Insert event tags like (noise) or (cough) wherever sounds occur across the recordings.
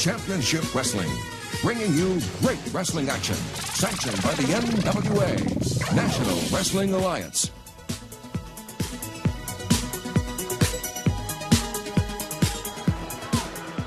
Championship Wrestling, bringing you great wrestling action, sanctioned by the NWA, National Wrestling Alliance.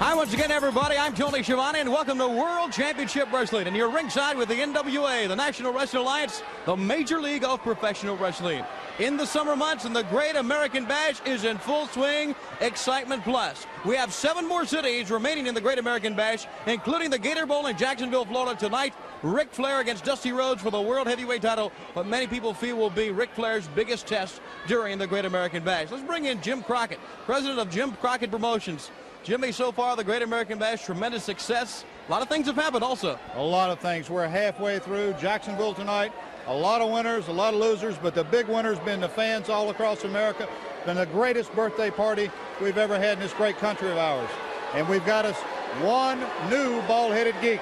Hi, once again, everybody. I'm Tony Schiavone, and welcome to World Championship Wrestling. And you're ringside with the NWA, the National Wrestling Alliance, the Major League of Professional Wrestling. In the summer months, and the Great American Bash is in full swing. Excitement plus. We have seven more cities remaining in the Great American Bash, including the Gator Bowl in Jacksonville, Florida tonight. Ric Flair against Dusty Rhodes for the World Heavyweight title, what many people feel will be Ric Flair's biggest test during the Great American Bash. Let's bring in Jim Crockett, president of Jim Crockett Promotions. Jimmy, so far, the Great American Bash, tremendous success. A lot of things have happened also. A lot of things. We're halfway through Jacksonville tonight. A lot of winners, a lot of losers, but the big winner's been the fans all across America. Been the greatest birthday party we've ever had in this great country of ours. And we've got us one new bald-headed geek.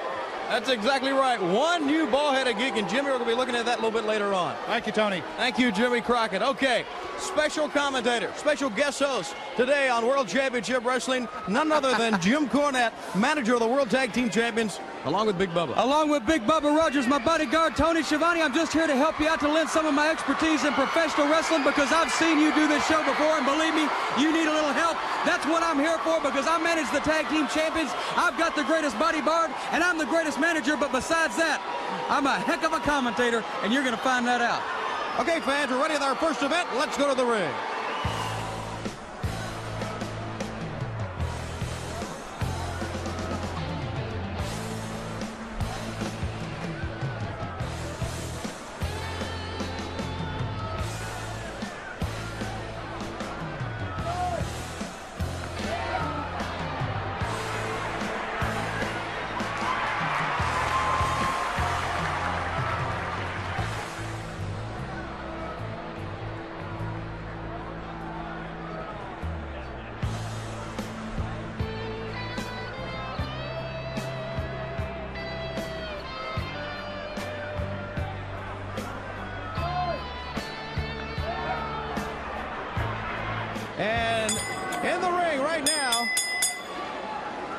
That's exactly right. One new ball-headed geek, and Jimmy, we're going to be looking at that a little bit later on. Thank you, Tony. Thank you, Jimmy Crockett. Okay, special commentator, special guest host today on World Championship Wrestling, none other than (laughs) Jim Cornette, manager of the World Tag Team Champions, along with Big Bubba. Along with Big Bubba Rogers, my bodyguard Tony Schiavone, I'm just here to help you out to lend some of my expertise in professional wrestling because I've seen you do this show before, and believe me, you need a little help. That's what I'm here for because I manage the Tag Team Champions. I've got the greatest bodyguard, and I'm the greatest manager, but besides that, I'm a heck of a commentator, and you're going to find that out. Okay, fans, we're ready with our first event. Let's go to the ring.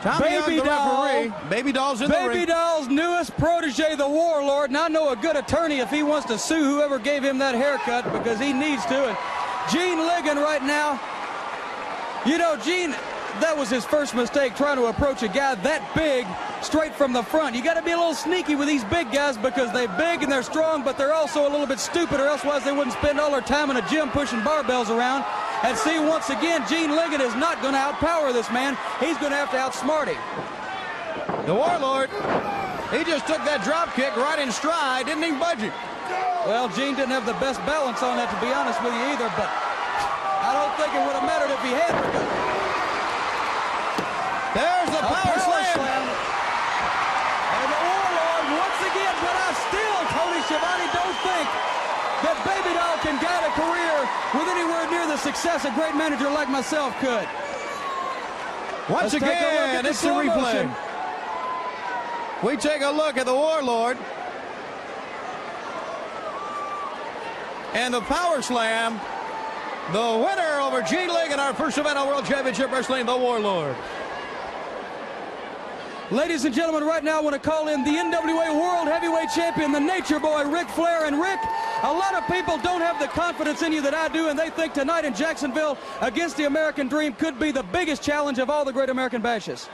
Tommy Baby Doll. Baby Doll's in the ring. Doll's newest protege, the Warlord, and I know a good attorney if he wants to sue whoever gave him that haircut because he needs to. And Gene Ligon right now, you know, Gene, that was his first mistake trying to approach a guy that big straight from the front. You got to be a little sneaky with these big guys because they're big and they're strong, but they're also a little bit stupid, or elsewise they wouldn't spend all their time in a gym pushing barbells around. And see, once again, Gene Ligon is not going to outpower this man. He's going to have to outsmart him. The Warlord. He just took that drop kick right in stride, didn't even budge it. Well, Gene didn't have the best balance on that, to be honest with you, either, but I don't think it would have mattered if he had There's the a power, slam. And the Warlord once again, but I still, Tony Schiavone, don't think that Doll can guide a career with anywhere near the success a great manager like myself could. Once Let's take a look again, it's the replay. motion. We take a look at the Warlord. And the power slam. The winner over Gene Ligon in our first event on World Championship Wrestling, the Warlord. Ladies and gentlemen, right now I want to call in the NWA World Heavyweight Champion, the Nature Boy, Ric Flair. And Rick, a lot of people don't have the confidence in you that I do, and they think tonight in Jacksonville against the American Dream could be the biggest challenge of all the Great American Bashes.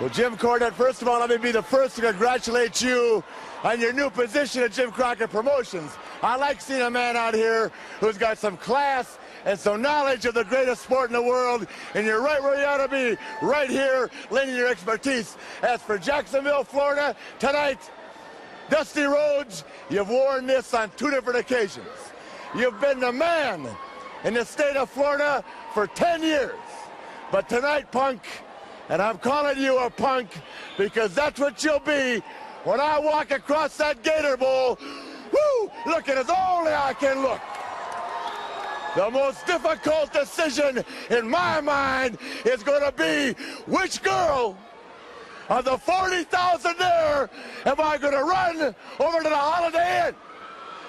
Well, Jim Cornette, first of all, let me be the first to congratulate you on your new position at Jim Crockett Promotions. I like seeing a man out here who's got some class and some knowledge of the greatest sport in the world, and you're right where you ought to be, right here, lending your expertise. As for Jacksonville, Florida, tonight, Dusty Rhodes, you've worn this on two different occasions. You've been the man in the state of Florida for 10 years. But tonight, punk, and I'm calling you a punk because that's what you'll be when I walk across that Gator Bowl, woo, looking as only I can look. The most difficult decision in my mind is going to be which girl of the 40,000 there am I going to run over to the Holiday Inn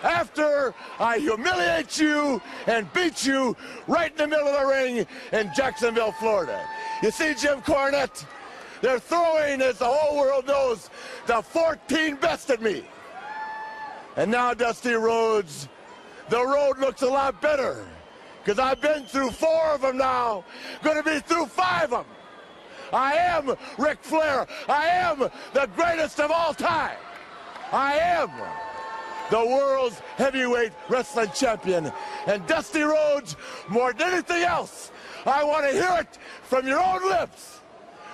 after I humiliate you and beat you right in the middle of the ring in Jacksonville, Florida. You see, Jim Cornette, They're throwing, as the whole world knows, the 14 best at me. And now, Dusty Rhodes, the road looks a lot better because I've been through four of them now, going to be through five of them. I am Ric Flair. I am the greatest of all time. I am the world's heavyweight wrestling champion. And Dusty Rhodes, more than anything else, I want to hear it from your own lips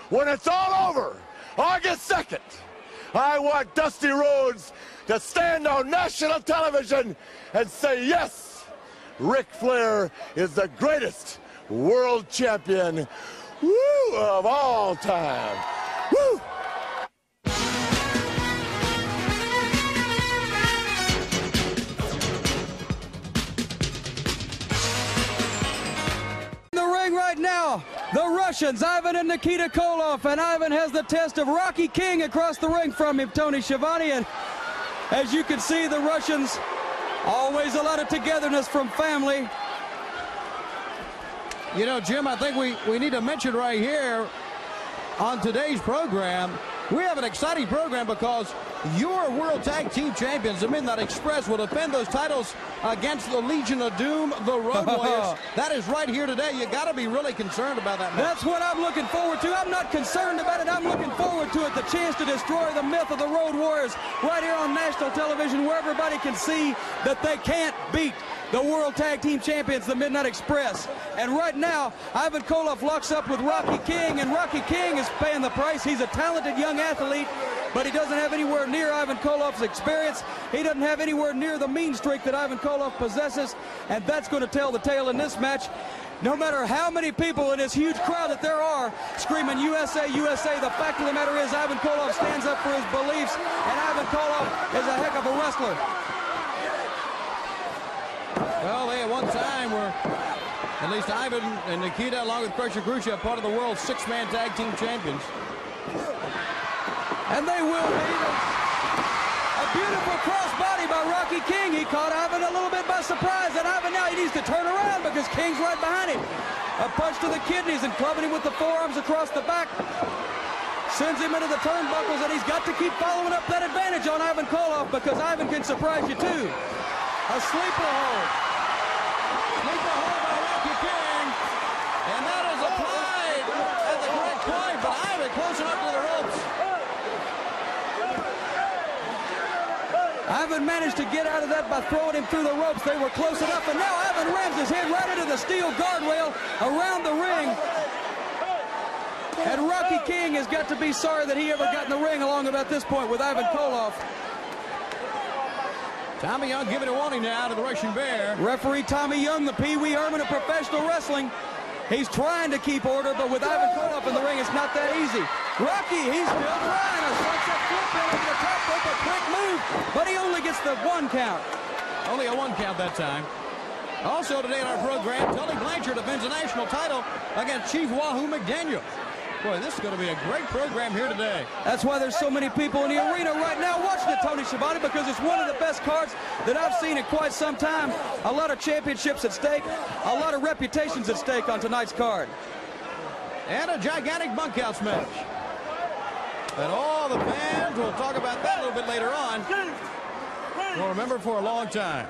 when it's all over, August 2nd. I want Dusty Rhodes to stand on national television and say, yes, Ric Flair is the greatest world champion woo, of all time. Woo! In the ring right now, the Russians, Ivan and Nikita Koloff, and Ivan has the test of Rocky King across the ring from him, Tony Schiavone, and as you can see, the Russians, always a lot of togetherness from family. You know, Jim, I think we, we need to mention right here on today's program, we have an exciting program because your World Tag Team Champions, the Midnight Express, will defend those titles against the Legion of Doom, the Road (laughs) Warriors. that is right here today. You got to be really concerned about that. Match. That's what I'm looking forward to. I'm not concerned about it. I'm looking forward to it. The chance to destroy the myth of the Road Warriors right here on national television where everybody can see that they can't beat the World Tag Team Champions, the Midnight Express. And right now, Ivan Koloff locks up with Rocky King, and Rocky King is paying the price. He's a talented young athlete, but he doesn't have anywhere near Ivan Koloff's experience. He doesn't have anywhere near the mean streak that Ivan Koloff possesses, and that's going to tell the tale in this match. No matter how many people in this huge crowd that there are screaming USA, USA, the fact of the matter is Ivan Koloff stands up for his beliefs, and Ivan Koloff is a heck of a wrestler. Well, they at one time were, at least Ivan and Nikita, along with Crusher Khrushchev, part of the world's six-man tag team champions. And they will be. A beautiful crossbody by Rocky King. He caught Ivan a little bit by surprise, and Ivan now he needs to turn around because King's right behind him. A punch to the kidneys and clubbing him with the forearms across the back. Sends him into the turnbuckles, and he's got to keep following up that advantage on Ivan Koloff because Ivan can surprise you too. A sleeper hold. Sleeper hold by Rocky King. And that is applied at the correct point, but Ivan close enough to the ropes. Ivan managed to get out of that by throwing him through the ropes. They were close enough, and now Ivan rams his head right into the steel guardrail around the ring. And Rocky King has got to be sorry that he ever got in the ring along about this point with Ivan Koloff. Tommy Young giving a warning now to the Russian Bear. Referee Tommy Young, the Pee Wee Herman of professional wrestling. He's trying to keep order, but with Ivan Koloff in the ring, it's not that easy. Rocky, he's still trying. A sunset flip over the top rope, a quick move, but he only gets the one count. Only a one count that time. Also today on our program, Tully Blanchard defends the national title against Chief Wahoo McDaniel. Boy, this is going to be a great program here today. That's why there's so many people in the arena right now watching it, Tony Schiavone, because it's one of the best cards that I've seen in quite some time. A lot of championships at stake, a lot of reputations at stake on tonight's card. And a gigantic bunkhouse match. And all the fans, we'll talk about that a little bit later on, will remember for a long time.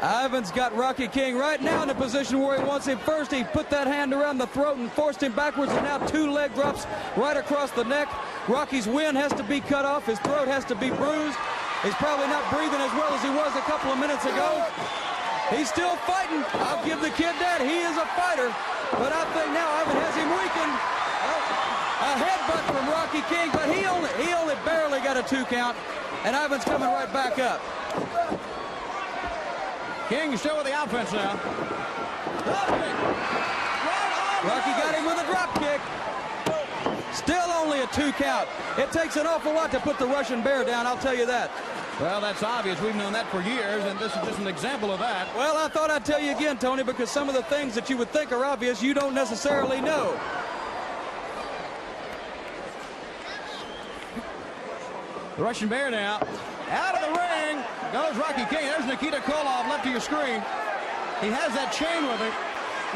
Ivan's got Rocky King right now in a position where he wants him first. He put that hand around the throat and forced him backwards, and now two leg drops right across the neck. Rocky's wind has to be cut off. His throat has to be bruised. He's probably not breathing as well as he was a couple of minutes ago. He's still fighting. I'll give the kid that. He is a fighter. But I think now Ivan has him weakened. A headbutt from Rocky King, but he only he only barely got a two count, and Ivan's coming right back up. King still with the offense now. Rocky got him with a drop kick. Still only a two count. It takes an awful lot to put the Russian bear down, I'll tell you that. Well, that's obvious. We've known that for years, and this is just an example of that. Well, I thought I'd tell you again, Tony, because some of the things that you would think are obvious, you don't necessarily know. The Russian Bear now. Out of the ring goes Rocky King. There's Nikita Koloff left of your screen. He has that chain with him.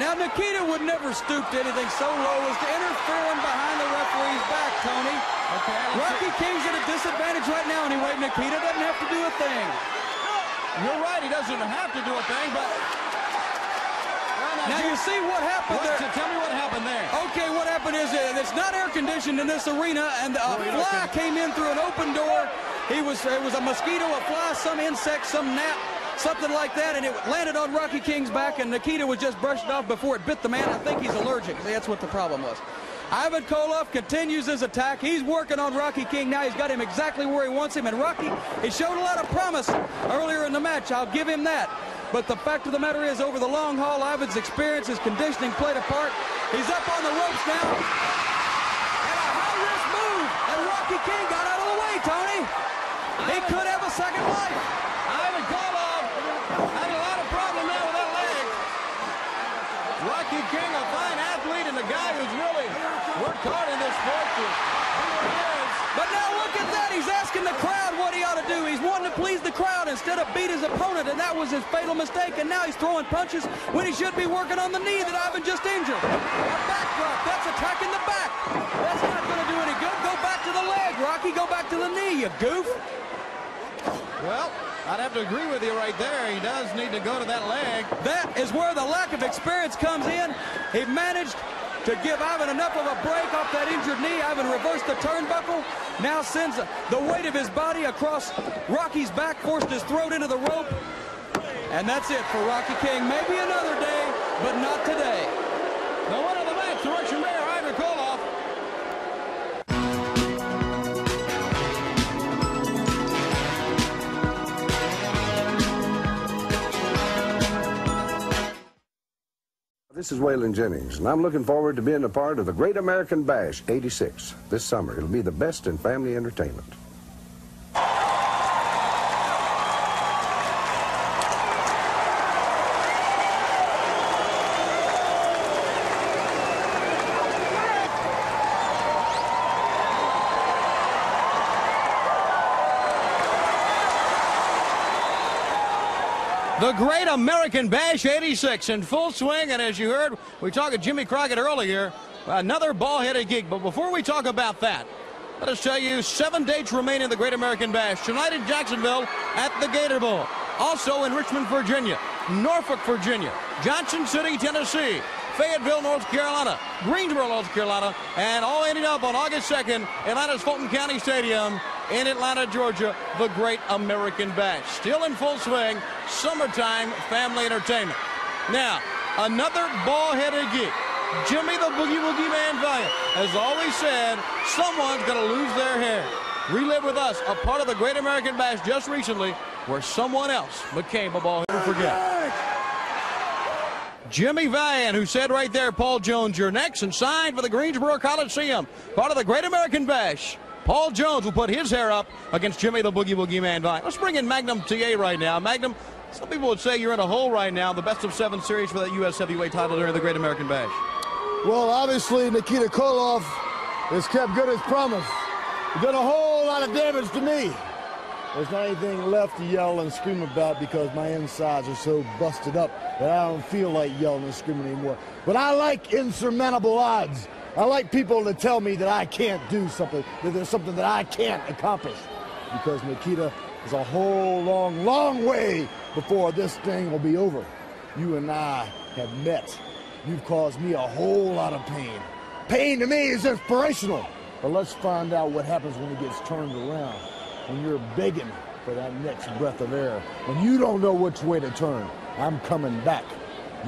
Now, Nikita would never stoop to anything so low as to interfere behind the referee's back, Tony. Okay. Rocky King's at a disadvantage right now, anyway. Nikita doesn't have to do a thing. You're right. He doesn't have to do a thing, but. Now you see what happened What, there. tell me what happened there. Okay, what happened is it's not air conditioned in this arena, and a fly came in through an open door. He was it was a mosquito, a fly, some insect, some gnat, something like that, and it landed on Rocky King's back, and Nikita was just brushed off before it bit the man. I think he's allergic. That's what the problem was. Ivan Koloff continues his attack. He's working on Rocky King now. He's got him exactly where he wants him, and Rocky, he showed a lot of promise earlier in the match. I'll give him that. But the fact of the matter is, over the long haul, Ivan's experience, his conditioning played a part. He's up on the ropes now. And a high-risk move. And Rocky King got out of the way, Tony. He could have a second life. Ivan Koloff had a lot of problem there with that leg. Rocky King, a fine athlete and a guy who's really worked hard in this sport to be what he is. But now look at that. He's asking the crowd what he ought to do. He's wanting to please the crowd instead of beat his opponent, and that was his fatal mistake. And now he's throwing punches when he should be working on the knee that Ivan just injured. A back drop. That's attacking the back. That's not going to do any good. Go back to the leg, Rocky. Go back to the knee, you goof. Well, I'd have to agree with you right there. He does need to go to that leg. That is where the lack of experience comes in. He managed to give Ivan enough of a break off that injured knee. Ivan reversed the turnbuckle. Now sends the weight of his body across Rocky's back, forced his throat into the rope. And that's it for Rocky King. Maybe another day, but not today. This is Waylon Jennings, and I'm looking forward to being a part of the Great American Bash 86 this summer. It'll be the best in family entertainment. The Great American Bash 86 in full swing. And as you heard, we talked to Jimmy Crockett earlier. Another ball-headed geek. But before we talk about that, let us tell you seven dates remain in the Great American Bash. Tonight in Jacksonville at the Gator Bowl. Also in Richmond, Virginia. Norfolk, Virginia. Johnson City, Tennessee. Fayetteville, North Carolina. Greensboro, North Carolina. And all ending up on August 2nd, Atlanta's Fulton County Stadium in Atlanta, Georgia, the Great American Bash. Still in full swing, summertime family entertainment. Now, another ball-headed geek, Jimmy the Boogie Woogie Man Valiant, has always said someone's going to lose their hair. Relive with us a part of the Great American Bash just recently where someone else became a ball header. Forget. Jimmy Valiant, who said right there, Paul Jones, you're next, and signed for the Greensboro Coliseum, part of the Great American Bash. Paul Jones will put his hair up against Jimmy the Boogie Woogie Man Valiant. Let's bring in Magnum TA right now. Magnum, some people would say you're in a hole right now, the best of seven series for that U.S. heavyweight title during the Great American Bash. Well, obviously, Nikita Koloff has kept good his promise. He done a whole lot of damage to me. There's not anything left to yell and scream about because my insides are so busted up that I don't feel like yelling and screaming anymore. But I like insurmountable odds. I like people to tell me that I can't do something, that there's something that I can't accomplish. Because Nikita is a whole long, long way before this thing will be over. You and I have met. You've caused me a whole lot of pain. Pain to me is inspirational. But let's find out what happens when it gets turned around. When you're begging for that next breath of air. When you don't know which way to turn. I'm coming back.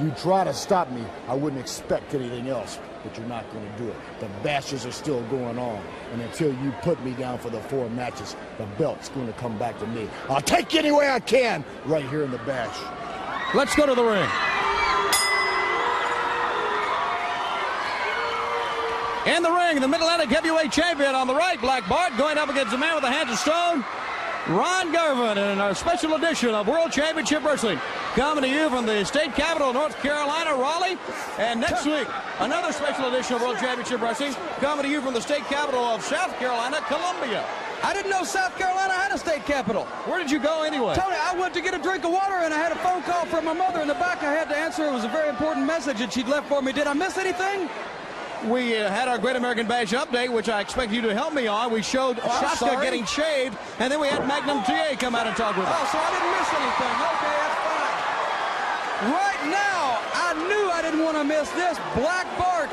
You try to stop me, I wouldn't expect anything else, but you're not going to do it. The bashes are still going on, and until you put me down for the four matches, the belt's going to come back to me. I'll take you any way I can right here in the bash. Let's go to the ring. In the ring, the Mid-Atlantic Heavyweight Champion on the right, Black Bart, going up against the man with the hands of stone, Ron Garvin, in a special edition of World Championship Wrestling. Coming to you from the state capital of North Carolina, Raleigh. And next week, another special edition of World Championship Wrestling. Coming to you from the state capital of South Carolina, Columbia. I didn't know South Carolina had a state capital. Where did you go anyway? Tony, I went to get a drink of water and I had a phone call from my mother in the back. I had to answer. It was a very important message that she'd left for me. Did I miss anything? We uh, had our Great American Bash update, which I expect you to help me on. We showed Oh, I'm Shaska sorry. getting shaved, and then we had Magnum TA come out and talk with us. Oh, so I didn't miss anything. Okay, that's fine. Right now, I knew I didn't want to miss this. Black Bart,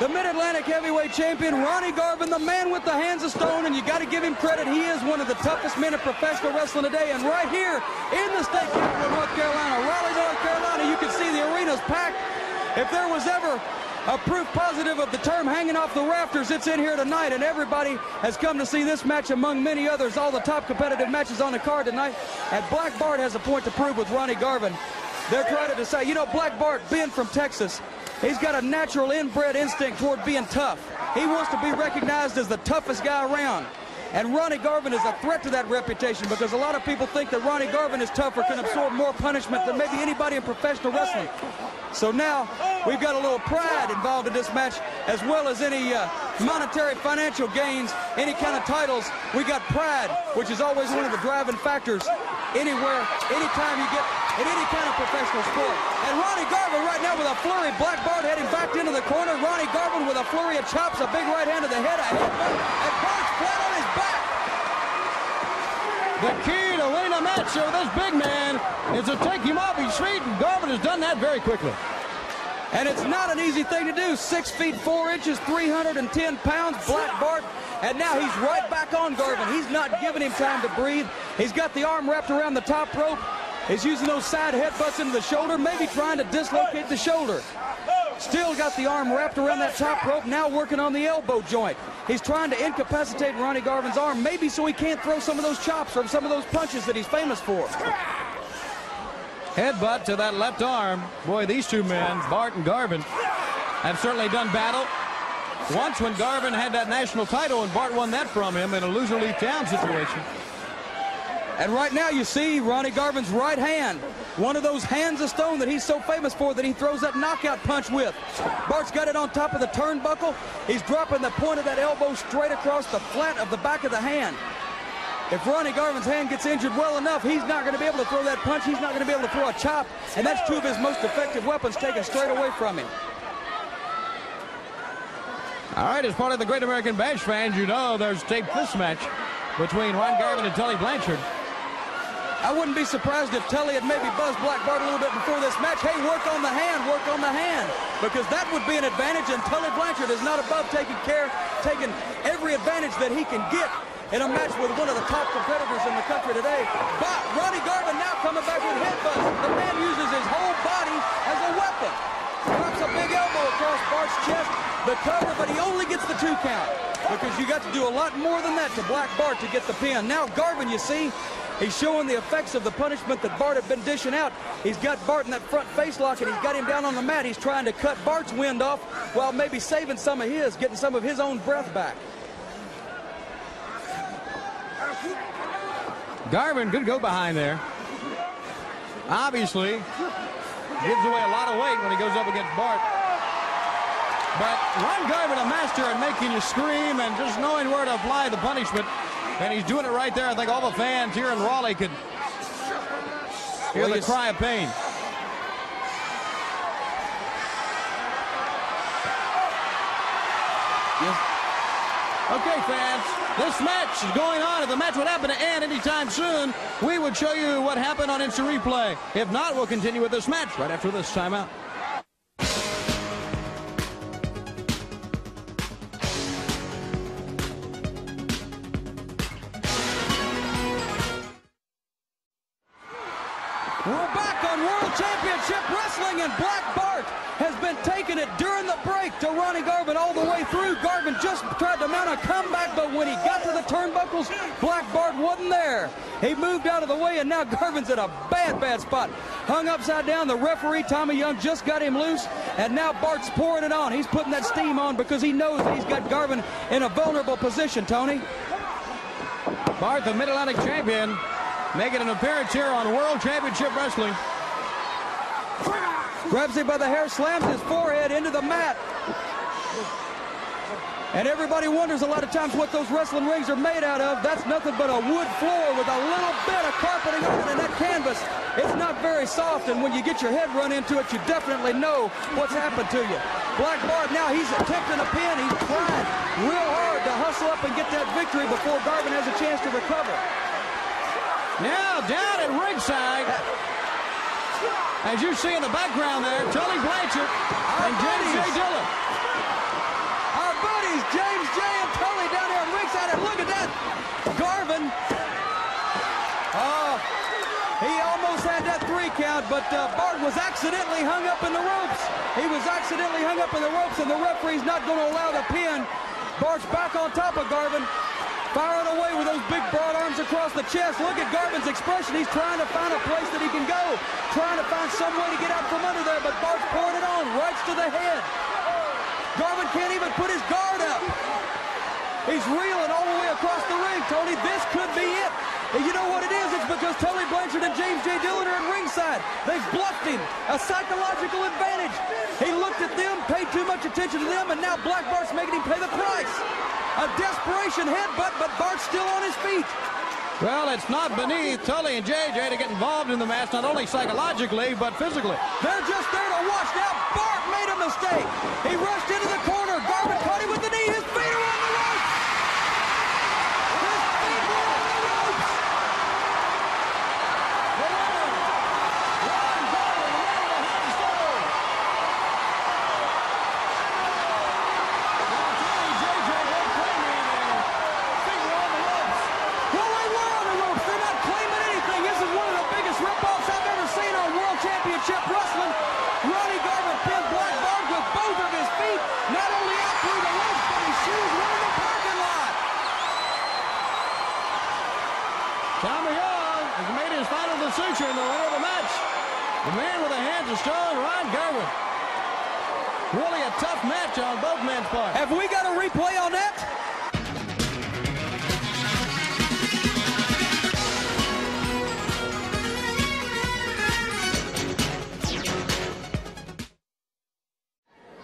the Mid-Atlantic Heavyweight Champion, Ronnie Garvin, the man with the hands of stone, and you got to give him credit. He is one of the toughest men in professional wrestling today. And right here in the state capital of North Carolina, Raleigh, North Carolina, you can see the arena's packed. If there was ever a proof positive of the term hanging off the rafters, it's in here tonight, and everybody has come to see this match among many others, all the top competitive matches on the card tonight. And Black Bart has a point to prove with Ronnie Garvin. They're trying to decide, you know, Black Bart, being from Texas, he's got a natural inbred instinct toward being tough. He wants to be recognized as the toughest guy around. And Ronnie Garvin is a threat to that reputation because a lot of people think that Ronnie Garvin is tougher, can absorb more punishment than maybe anybody in professional wrestling. So now we've got a little pride involved in this match as well as any uh, monetary financial gains, any kind of titles. We got pride, which is always one of the driving factors anywhere, anytime you get in any kind of professional sport. And Ronnie Garvin right now with a flurry. Black Bart heading back into the corner. Ronnie Garvin with a flurry of chops, a big right hand to the head, a headbutt, and Bart's flat on his back. The key to winning a match with this big man is to take him off his feet, and Garvin has done that very quickly. And it's not an easy thing to do. Six feet four inches, 310 pounds, Black Bart. And now he's right back on Garvin. He's not giving him time to breathe. He's got the arm wrapped around the top rope. He's using those side headbutts into the shoulder, maybe trying to dislocate the shoulder. Still got the arm wrapped around that top rope, now working on the elbow joint. He's trying to incapacitate Ronnie Garvin's arm, maybe so he can't throw some of those chops or some of those punches that he's famous for. Headbutt to that left arm. Boy, these two men, Bart and Garvin, have certainly done battle. Once when Garvin had that national title and Bart won that from him in a loser leave town situation. And right now you see Ronnie Garvin's right hand, one of those hands of stone that he's so famous for that he throws that knockout punch with. Bart's got it on top of the turnbuckle. He's dropping the point of that elbow straight across the flat of the back of the hand. If Ronnie Garvin's hand gets injured well enough, he's not going to be able to throw that punch. He's not going to be able to throw a chop. And that's two of his most effective weapons taken straight away from him. All right, as part of the Great American Bash fans, you know there's taped this match between Ron Garvin and Tully Blanchard. I wouldn't be surprised if Tully had maybe buzzed Black Bart a little bit before this match. Hey, work on the hand, work on the hand. Because that would be an advantage, and Tully Blanchard is not above taking care, taking every advantage that he can get in a match with one of the top competitors in the country today. But Ronnie Garvin now coming back with headbutts. The man uses his whole body as a weapon. Drops a big elbow across Bart's chest, the cover, but he only gets the two count. Because you got to do a lot more than that to Black Bart to get the pin. Now Garvin, you see, he's showing the effects of the punishment that Bart had been dishing out. He's got Bart in that front face lock and he's got him down on the mat. He's trying to cut Bart's wind off while maybe saving some of his, getting some of his own breath back. Garvin could go behind there. Obviously, gives away a lot of weight when he goes up against Bart. But Ron Garvin, a master at making you scream and just knowing where to apply the punishment. And he's doing it right there. I think all the fans here in Raleigh could hear the cry of pain. Okay, fans, this match is going on. If the match would happen to end anytime soon, we would show you what happened on instant replay. If not, we'll continue with this match right after this timeout. And Black Bart has been taking it during the break to Ronnie Garvin all the way through. Garvin just tried to mount a comeback, but when he got to the turnbuckles, Black Bart wasn't there. He moved out of the way, and now Garvin's in a bad, bad spot. Hung upside down. The referee, Tommy Young, just got him loose, and now Bart's pouring it on. He's putting that steam on because he knows that he's got Garvin in a vulnerable position, Tony. Bart, the Mid-Atlantic champion, making an appearance here on World Championship Wrestling. Grabs him by the hair, slams his forehead into the mat. And everybody wonders a lot of times what those wrestling rings are made out of. That's nothing but a wood floor with a little bit of carpeting on it and that canvas. It's not very soft, and when you get your head run into it, you definitely know what's happened to you. Black Bart now, he's attempting a pin. He's trying real hard to hustle up and get that victory before Garvin has a chance to recover. Now down at ringside. (laughs) As you see in the background there, Tully Blanchard and James J. Dillon. Our buddies, James J. and Tully down there at ringside, and look at that. Garvin. Oh, he almost had that three count, but uh, Bart was accidentally hung up in the ropes. He was accidentally hung up in the ropes, and the referee's not going to allow the pin. Bart's back on top of Garvin. Firing away with those big broad arms across the chest. Look at Garvin's expression. He's trying to find a place that he can go. Trying to find some way to get out from under there, but Bart's pouring it on. Right to the head. Garvin can't even put his guard up. He's reeling all the way across the ring. Tony, this could be it. And you know what it is? It's because Tully Blanchard and James J. Dillon are at ringside. They've bluffed him. A psychological advantage. He looked at them, paid too much attention to them, and now Black Bart's making him pay the price. A desperation headbutt, but Bart's still on his feet. Well, it's not beneath Tully and JJ to get involved in the match, not only psychologically, but physically. They're just there to watch. Now, Bart made a mistake. He rushed into the corner. Garvin caught him with the knee. His feet are on the ropes. His feet were on the ropes. Ron Garvin, the man behind the stove. Now, Tully and JJ won't claim anything. Feet were on the ropes. Well, they were on the ropes. They're not claiming anything. This is one of the biggest rip-offs I've ever seen on World Championship Wrestling. Ronnie Garvin pinned Black Bart with both of his feet, not only out through the ropes, but his shoes were in the parking lot. Tommy Young has made his final decision, the winner of the match. The man with the hands of stone, Ron Garvin. Really a tough match on both men's part. Have we got a replay on that?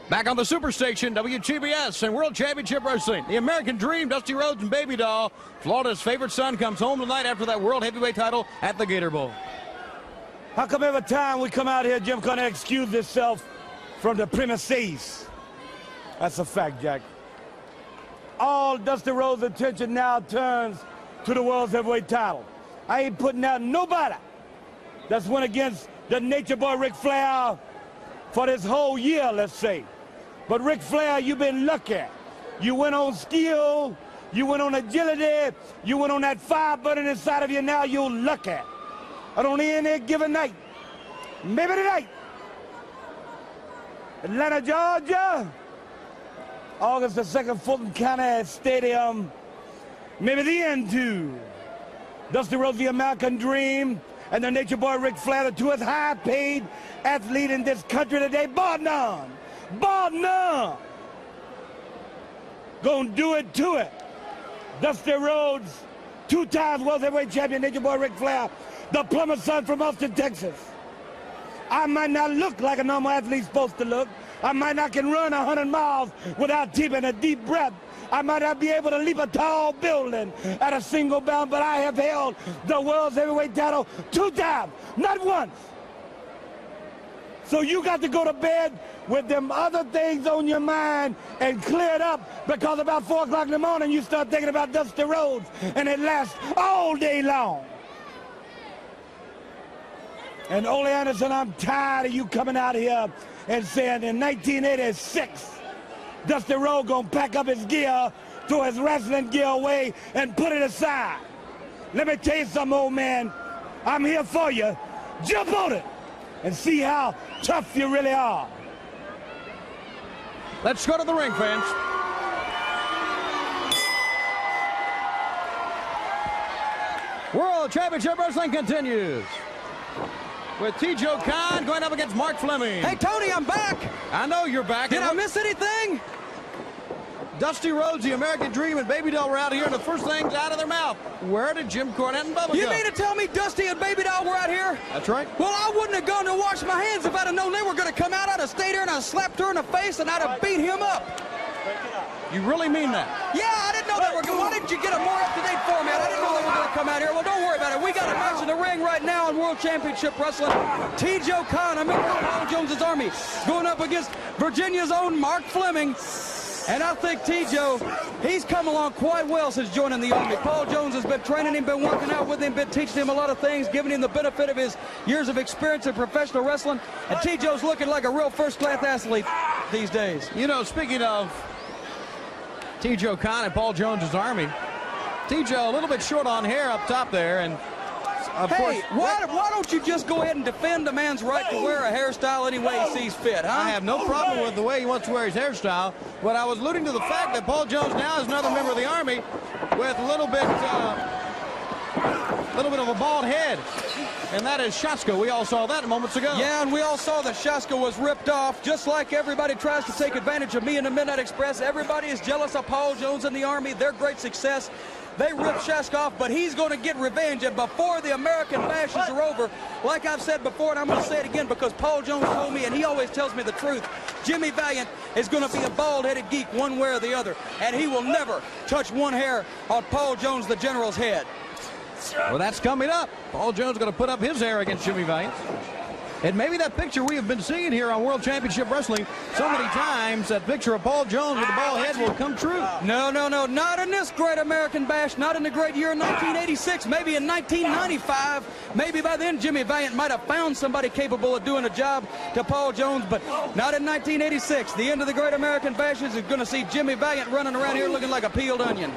Back on the Superstation, WTBS and World Championship Wrestling. The American Dream, Dusty Rhodes and Baby Doll. Florida's favorite son comes home tonight after that World Heavyweight title at the Gator Bowl. How come every time we come out here, Jim Connor excuse himself from the premises? That's a fact, Jack. All Dusty Rhodes' attention now turns to the World's Heavyweight title. I ain't putting out nobody that's went against the Nature Boy Ric Flair for this whole year, let's say. But Ric Flair, you've been lucky. You went on skill, you went on agility, you went on that fire burning inside of you, now you're lucky. And on any given night, maybe tonight, Atlanta, Georgia, August the 2nd, Fulton County Stadium, maybe the end to Dusty Rhodes, the American Dream, and the Nature Boy Ric Flair, the two most high-paid athlete in this country today, bar none, bar none. Gonna do it to it. Dusty Rhodes, two times World Heavyweight Champion, Nature Boy Ric Flair, the plumber son from Austin, Texas. I might not look like a normal athlete's supposed to look. I might not can run 100 miles without taking a deep breath. I might not be able to leap a tall building at a single bound, but I have held the world's heavyweight title two times, not once. So you got to go to bed with them other things on your mind and clear it up because about 4 o'clock in the morning you start thinking about Dusty Rhodes and it lasts all day long. And Ole Anderson, I'm tired of you coming out here and saying in 1986, Dusty Rhodes gonna pack up his gear, throw his wrestling gear away, and put it aside. Let me tell you something, old man. I'm here for you. Jump on it and see how tough you really are. Let's go to the ring, fans. World Championship Wrestling continues. With Teijho Khan going up against Mark Fleming. Hey, Tony, I'm back. I know you're back. Did I miss anything? Dusty Rhodes, the American Dream, and Baby Doll were out here, and the first things out of their mouth. Where did Jim Cornette and Bubba You go? You mean to tell me Dusty and Baby Doll were out here? That's right. Well, I wouldn't have gone to wash my hands if I'd have known they were going to come out. I'd have stayed there and I'd have slapped her in the face and I'd have beat him up. You really mean that? Yeah, I didn't Why didn't you get a more up-to-date format? I didn't know they were going to come out here. Well, don't worry about it. We got a match in the ring right now in World Championship Wrestling. T.J. Of Paul Jones's Army, going up against Virginia's own Mark Fleming. And I think T.J. He's come along quite well since joining the Army. Paul Jones has been training him, been working out with him, been teaching him a lot of things, giving him the benefit of his years of experience in professional wrestling. And Teijho's looking like a real first-class athlete these days. You know, speaking of Teijho Khan and Paul Jones's Army, Teijho a little bit short on hair up top there, and of hey, course, why, why don't you just go ahead and defend a man's right to wear a hairstyle any way he sees fit, huh? I have no problem with the way he wants to wear his hairstyle, but I was alluding to the fact that Paul Jones now is another member of the Army with a little bit, uh, little bit of a bald head, and that is Shaska. We all saw that moments ago. Yeah, and we all saw that Shaska was ripped off, just like everybody tries to take advantage of me in the Midnight Express. Everybody is jealous of Paul Jones and the Army, their great success. They ripped Shaska off, but he's going to get revenge. And before the American bashes are over, like I've said before, and I'm going to say it again because Paul Jones told me, and he always tells me the truth, Jimmy Valiant is going to be a bald-headed geek one way or the other, and he will never touch one hair on Paul Jones, the General's head. Well, that's coming up. Paul Jones going to put up his air against Jimmy Valiant. And maybe that picture we have been seeing here on World Championship Wrestling so many times, that picture of Paul Jones with the ball head will come true. No, no, no, not in this great American bash, not in the great year 1986, maybe in 1995. Maybe by then Jimmy Valiant might have found somebody capable of doing a job to Paul Jones, but not in 1986. The end of the great American bashes is going to see Jimmy Valiant running around here looking like a peeled onion.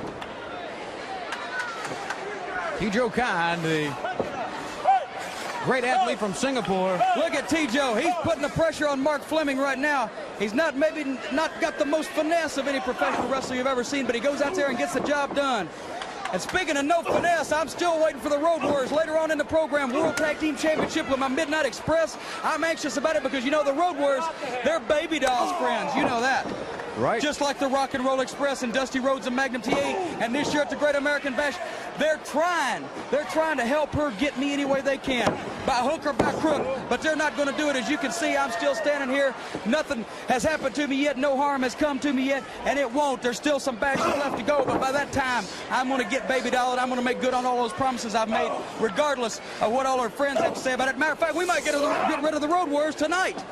Teijho Khan, the great athlete from Singapore. Look at Teijho. He's putting the pressure on Mark Fleming right now. He's not maybe not got the most finesse of any professional wrestler you've ever seen, but he goes out there and gets the job done. And speaking of no finesse, I'm still waiting for the Road Warriors later on in the program, World Tag Team Championship with my Midnight Express. I'm anxious about it because, you know, the Road Warriors, they're baby dolls friends. You know that. Right. Just like the Rock and Roll Express and Dusty Rhodes and Magnum TA. And this year at the Great American Bash, they're trying. They're trying to help her get me any way they can. By hook or by crook. But they're not going to do it. As you can see, I'm still standing here. Nothing has happened to me yet. No harm has come to me yet. And it won't. There's still some bashes left to go. But by that time, I'm going to get Baby Doll and I'm going to make good on all those promises I've made, regardless of what all our friends have to say about it. Matter of fact, we might get, get rid of the Road Warriors tonight.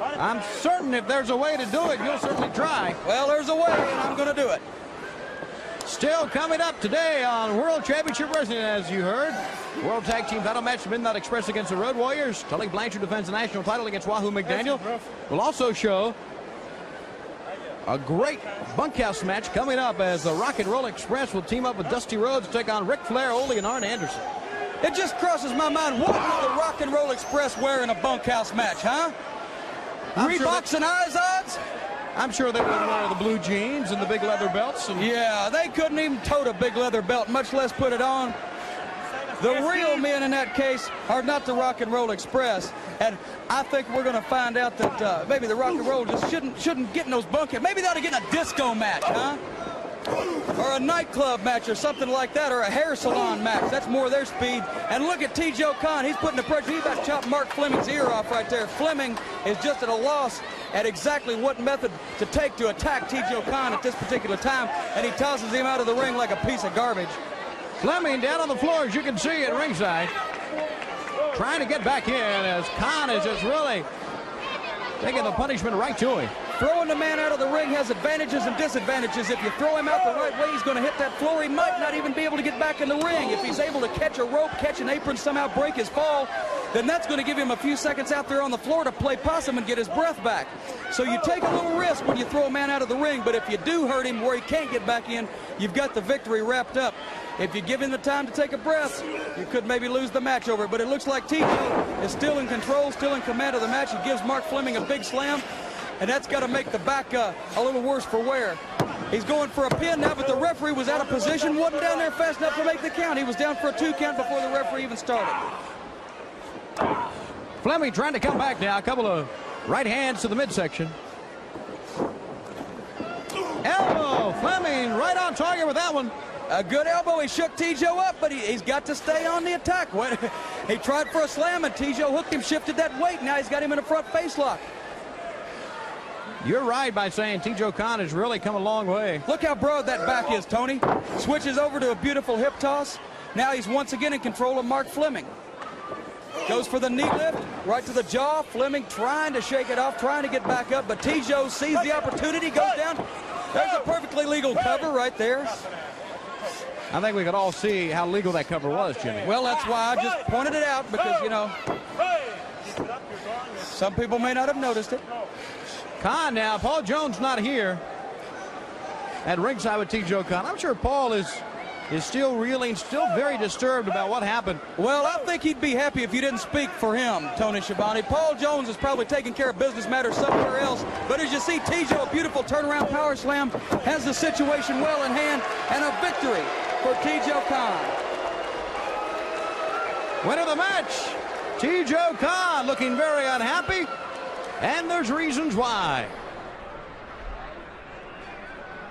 I'm certain if there's a way to do it, you'll certainly try. Well, there's a way, and I'm going to do it. Still coming up today on World Championship Wrestling, as you heard. World Tag Team title match, Midnight Express against the Road Warriors. Tully Blanchard defends the national title against Wahoo McDaniel. We'll also show a great bunkhouse match coming up as the Rock and Roll Express will team up with Dusty Rhodes to take on Ric Flair, Ole, and Arn Anderson. It just crosses my mind. What would the Rock and Roll Express wear in a bunkhouse match, huh? I'm sure Reeboks and Izod's? I'm sure they would wear the blue jeans and the big leather belts. And Yeah, they couldn't even tote a big leather belt, much less put it on. The real men in that case are not the Rock and Roll Express, and I think we're going to find out that uh, maybe the Rock and Roll just shouldn't shouldn't get in those bunkheads. Maybe they ought to get in a disco match, huh? Or a nightclub match or something like that, or a hair salon match. That's more their speed. And look at Teijho Khan. He's putting the pressure. He's about to chop Mark Fleming's ear off right there. Fleming is just at a loss at exactly what method to take to attack T. Joe Khan at this particular time, and he tosses him out of the ring like a piece of garbage. Fleming down on the floor, as you can see at ringside, trying to get back in as Khan is just really taking the punishment right to him. Throwing the man out of the ring has advantages and disadvantages. If you throw him out the right way, he's going to hit that floor. He might not even be able to get back in the ring. If he's able to catch a rope, catch an apron, somehow break his fall, then that's going to give him a few seconds out there on the floor to play possum and get his breath back. So you take a little risk when you throw a man out of the ring, but if you do hurt him where he can't get back in, you've got the victory wrapped up. If you give him the time to take a breath, you could maybe lose the match over it. But it looks like Tito is still in control, still in command of the match. He gives Mark Fleming a big slam, and that's got to make the back uh, a little worse for wear. He's going for a pin now, but the referee was out of position, wasn't down there fast enough to make the count. He was down for a two count before the referee even started. Fleming trying to come back now. A couple of right hands to the midsection. Elbow. Fleming right on target with that one. A good elbow. He shook Teijho up, but he, has got to stay on the attack. (laughs) he tried for a slam, and Teijho hooked him, shifted that weight. Now he's got him in a front face lock. You're right by saying T.J. Khan has really come a long way. Look how broad that back is, Tony. Switches over to a beautiful hip toss. Now he's once again in control of Mark Fleming. Goes for the knee lift, right to the jaw. Fleming trying to shake it off, trying to get back up, but T.J. sees the opportunity, goes down. There's a perfectly legal cover right there. I think we could all see how legal that cover was, Jimmy. Well, that's why I just pointed it out because, you know, some people may not have noticed it. Khan now, Paul Jones not here at ringside with Teijho Khan. I'm sure Paul is is still reeling, still very disturbed about what happened. Well, I think he'd be happy if you didn't speak for him, Tony Schiavone. Paul Jones is probably taking care of business matters somewhere else. But as you see, Teijho, a beautiful turnaround power slam, has the situation well in hand, and a victory for Teijho Khan. Winner of the match, Teijho Khan, looking very unhappy, and there's reasons why.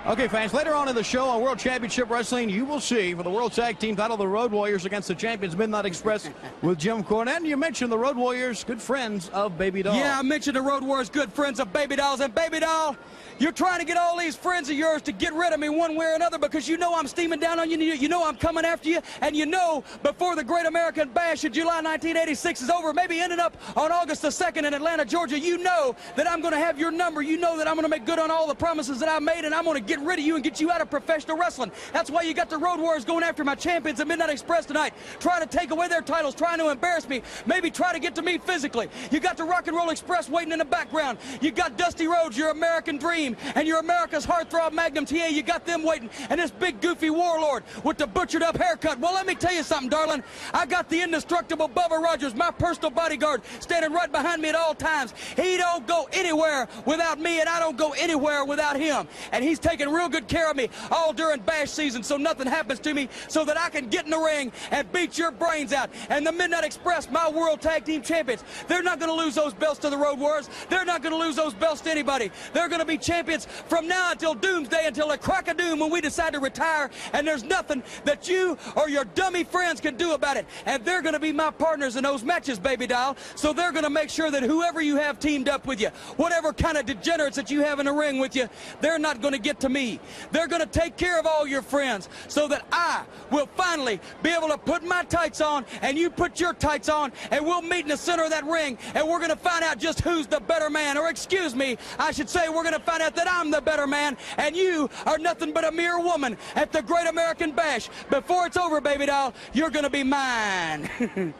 Okay, fans, later on in the show on World Championship Wrestling, you will see for the World Tag Team title, the Road Warriors against the champions Midnight Express (laughs) with Jim Cornette. And you mentioned the Road Warriors, good friends of Baby Doll. Yeah, I mentioned the Road Warriors, good friends of Baby Dolls. And Baby Doll, you're trying to get all these friends of yours to get rid of me one way or another because you know I'm steaming down on you. You know I'm coming after you. And you know before the Great American Bash in July 1986 is over, maybe ending up on August the 2nd in Atlanta, Georgia, you know that I'm going to have your number. You know that I'm going to make good on all the promises that I made and I'm going to get rid of you and get you out of professional wrestling. That's why you got the Road Warriors going after my champions at Midnight Express tonight, trying to take away their titles, trying to embarrass me, maybe try to get to me physically. You got the Rock and Roll Express waiting in the background. You got Dusty Rhodes, your American Dream, and your America's heartthrob Magnum TA. You got them waiting. And this big goofy warlord with the butchered up haircut. Well, let me tell you something, darling. I got the indestructible Bubba Rogers, my personal bodyguard, standing right behind me at all times. He don't go anywhere without me, and I don't go anywhere without him. And he's taking real good care of me all during bash season so nothing happens to me so that I can get in the ring and beat your brains out. And the Midnight Express, my World Tag Team Champions, they're not going to lose those belts to the Road Warriors. They're not going to lose those belts to anybody. They're going to be champions from now now until doomsday, until the crack of doom when we decide to retire, and there's nothing that you or your dummy friends can do about it. And they're going to be my partners in those matches, baby doll. So they're going to make sure that whoever you have teamed up with you, whatever kind of degenerates that you have in the ring with you, they're not going to get to me. They're going to take care of all your friends so that I will finally be able to put my tights on and you put your tights on and we'll meet in the center of that ring and we're going to find out just who's the better man. Or excuse me, I should say we're going to find out that I'm the better man and you are nothing but a mere woman at the Great American Bash. Before it's over, baby doll, you're going to be mine.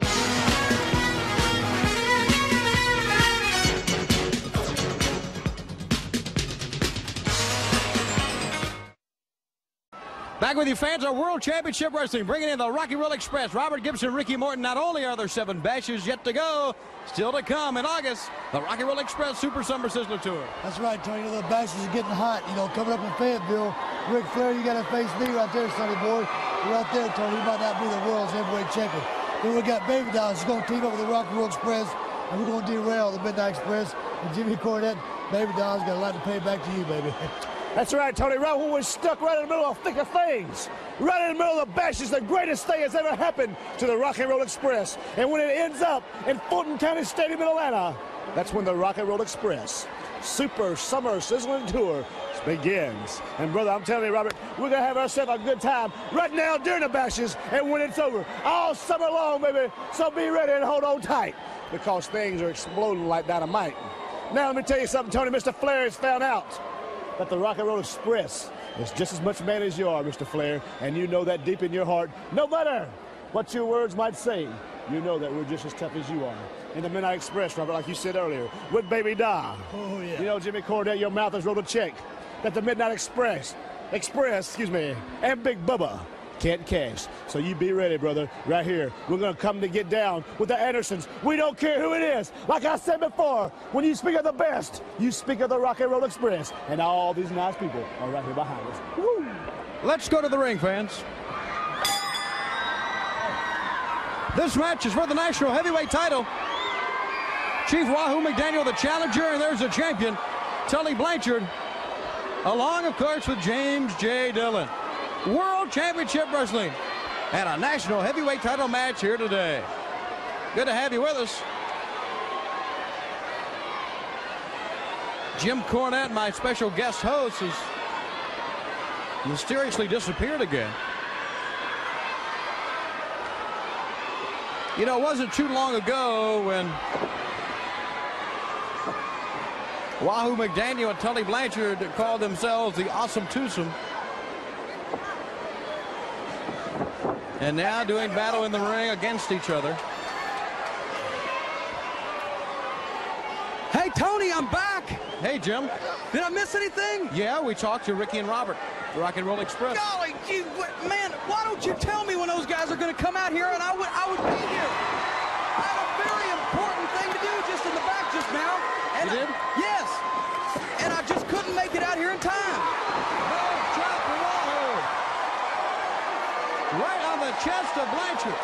(laughs) Back with you fans of World Championship Wrestling, bringing in the Rock and Roll Express. Robert Gibson, Ricky Morton. Not only are there seven bashes yet to go, still to come in August, the Rock and Roll Express Super Summer Sizzler Tour. That's right, Tony. The bashes are getting hot. You know, coming up in Fayetteville, Ric Flair, you got to face me right there, Sonny Boy. Right there, Tony. You might not be the world's heavyweight champion. Then we got Baby Dolls. She's going to team up with the Rocky Roll Express, and we're going to derail the Midnight Express. And Jimmy Cornette, Baby Doll's got a lot to pay back to you, baby. (laughs) That's right, Tony. When we're stuck right in the middle of thick of things. Right in the middle of the bash is the greatest thing that's ever happened to the Rock and Roll Express. And when it ends up in Fulton County Stadium in Atlanta, that's when the Rock and Roll Express Super Summer Sizzling Tour begins. And brother, I'm telling you, Robert, we're gonna have ourselves a good time right now during the bashes and when it's over. All summer long, baby. So be ready and hold on tight because things are exploding like dynamite. Now let me tell you something, Tony. Mr. Flair has found out that the Rock and Roll Express is just as much man as you are, Mr. Flair, and you know that deep in your heart. No matter what your words might say, you know that we're just as tough as you are. In the Midnight Express, Robert, like you said earlier, with Baby Doll. Oh, yeah. You know, Jimmy Cornette, your mouth has wrote a check that the Midnight Express, Express, excuse me, and Big Bubba can't cash. So you be ready, brother. Right here. We're going to come to get down with the Andersons. We don't care who it is. Like I said before, when you speak of the best, you speak of the Rock and Roll Express. And all these nice people are right here behind us. Woo! Let's go to the ring, fans. This match is for the national heavyweight title. Chief Wahoo McDaniel, the challenger, and there's the champion, Tully Blanchard, along, of course, with James J. Dillon. World Championship Wrestling and a national heavyweight title match here today. Good to have you with us. Jim Cornette, my special guest host, has mysteriously disappeared again. You know, it wasn't too long ago when Wahoo McDaniel and Tully Blanchard called themselves the Awesome Twosome. And now doing battle in the ring against each other. Hey, Tony, I'm back. Hey, Jim. Did I miss anything? Yeah, we talked to Ricky and Robert, the Rock and Roll Express. Golly, gee, man, why don't you tell me when those guys are going to come out here and I would, I would be here. I had a very important thing to do just in the back just now. And you did? I, yes. And I just couldn't make it out here in time. No, drop Wahoo. Right on the chest of Blanchard.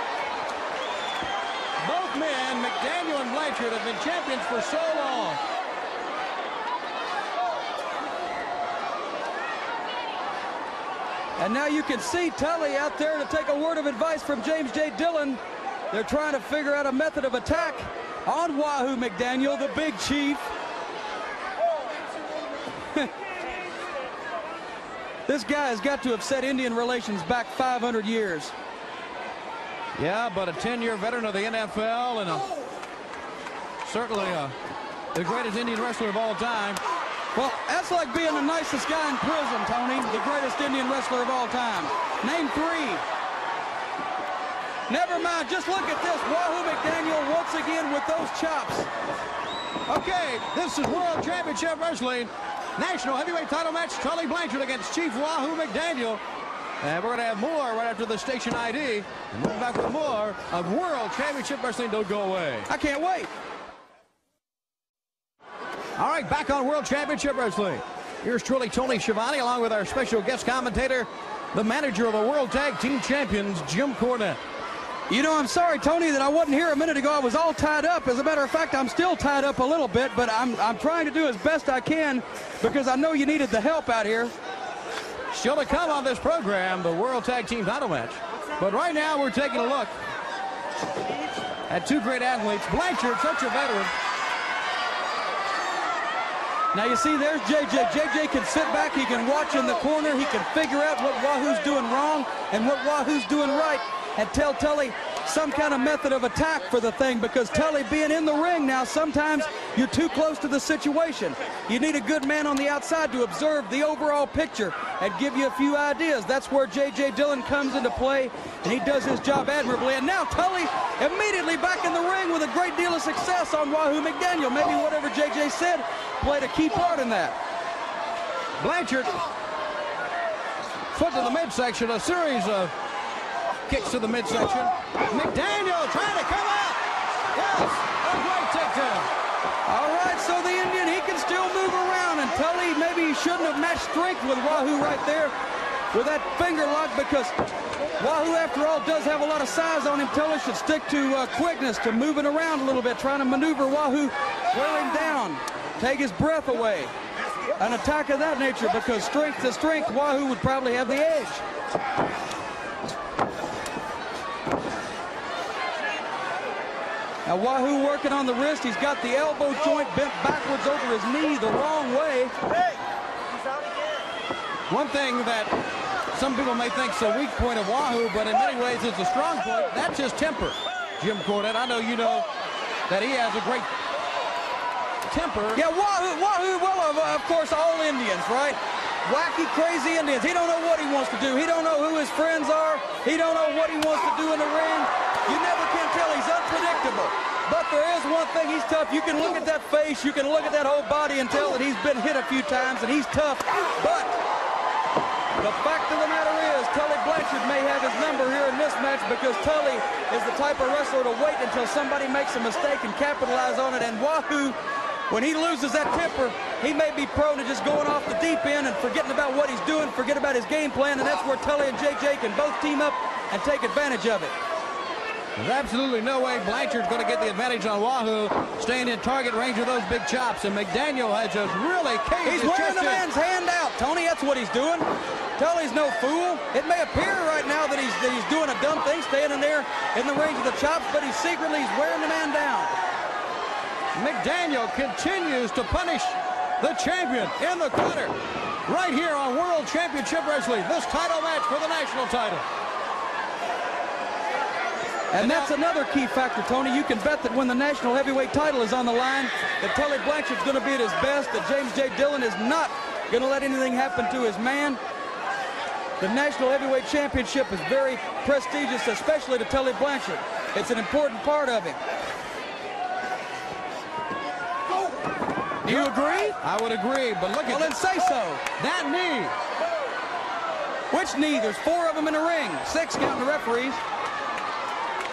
Both men, McDaniel and Blanchard, have been champions for so long. And now you can see Tully out there to take a word of advice from James J. Dillon. They're trying to figure out a method of attack on Wahoo McDaniel, the big chief. (laughs) this guy has got to have set Indian relations back 500 years. Yeah, but a 10-year veteran of the NFL and a, certainly a, the greatest Indian wrestler of all time. Well, that's like being the nicest guy in prison, Tony. The greatest Indian wrestler of all time. Name three. Never mind. Just look at this. Wahoo McDaniel once again with those chops. Okay, this is World Championship Wrestling. National Heavyweight Title match, Tully Blanchard against Chief Wahoo McDaniel. And we're going to have more right after the station ID. And we'll be back with more of World Championship Wrestling. Don't go away. I can't wait. All right, back on World Championship Wrestling. Here's truly Tony Schiavone along with our special guest commentator, the manager of the World Tag Team Champions, Jim Cornette. You know, I'm sorry, Tony, that I wasn't here a minute ago. I was all tied up. As a matter of fact, I'm still tied up a little bit, but I'm, I'm trying to do as best I can because I know you needed the help out here. Still to come on this program, the World Tag Team title match. But right now, we're taking a look at two great athletes. Blanchard, such a veteran. Now you see there's JJ. JJ can sit back, he can watch in the corner, he can figure out what Wahoo's doing wrong and what Wahoo's doing right and tell Tully some kind of method of attack for the thing because Tully being in the ring now, sometimes you're too close to the situation. You need a good man on the outside to observe the overall picture and give you a few ideas. That's where J.J. Dillon comes into play, and he does his job admirably. And now Tully immediately back in the ring with a great deal of success on Wahoo McDaniel. Maybe whatever J.J. said played a key part in that. Blanchard, foot to the midsection, a series of kicks to the midsection. McDaniel trying to come out. Yes, a great takedown. All right, so the Indian, he can still move around. And Tully, maybe he shouldn't have matched strength with Wahoo right there with that finger lock because Wahoo, after all, does have a lot of size on him. Tully should stick to uh, quickness, to moving around a little bit, trying to maneuver Wahoo, wear him down, take his breath away. An attack of that nature because strength to strength, Wahoo would probably have the edge. Now Wahoo working on the wrist. He's got the elbow joint bent backwards over his knee the wrong way. One thing that some people may think is a weak point of Wahoo, but in many ways it's a strong point. That's his temper. Jim Cornette, I know you know that he has a great temper. Yeah, Wahoo, Wahoo well, of, of course, all Indians, right? Wacky, crazy Indians. He don't know what he wants to do. He don't know who his friends are. He don't know what he wants to do in the ring. You never unpredictable. But there is one thing, he's tough. You can look at that face, you can look at that whole body and tell that he's been hit a few times and he's tough. But the fact of the matter is, Tully Blanchard may have his number here in this match because Tully is the type of wrestler to wait until somebody makes a mistake and capitalize on it. And Wahoo, when he loses that temper, he may be prone to just going off the deep end and forgetting about what he's doing, forget about his game plan, and that's where Tully and JJ can both team up and take advantage of it. There's absolutely no way Blanchard's going to get the advantage on Wahoo, staying in target range of those big chops. And McDaniel has just really caged He's wearing the man's hand out, Tony. That's what he's doing. Tully's no fool. It may appear right now that he's that he's doing a dumb thing, staying in there in the range of the chops, but he's secretly he's wearing the man down. McDaniel continues to punish the champion in the corner. Right here on World Championship Wrestling, this title match for the national title. And that's another key factor, Tony. You can bet that when the national heavyweight title is on the line, that Tully Blanchard's going to be at his best, that James J. Dillon is not going to let anything happen to his man. The National Heavyweight Championship is very prestigious, especially to Tully Blanchard. It's an important part of him. Do you agree? I would agree, but look well, at Well, then say so. that knee. Which knee? There's four of them in the ring. Six counting the referees.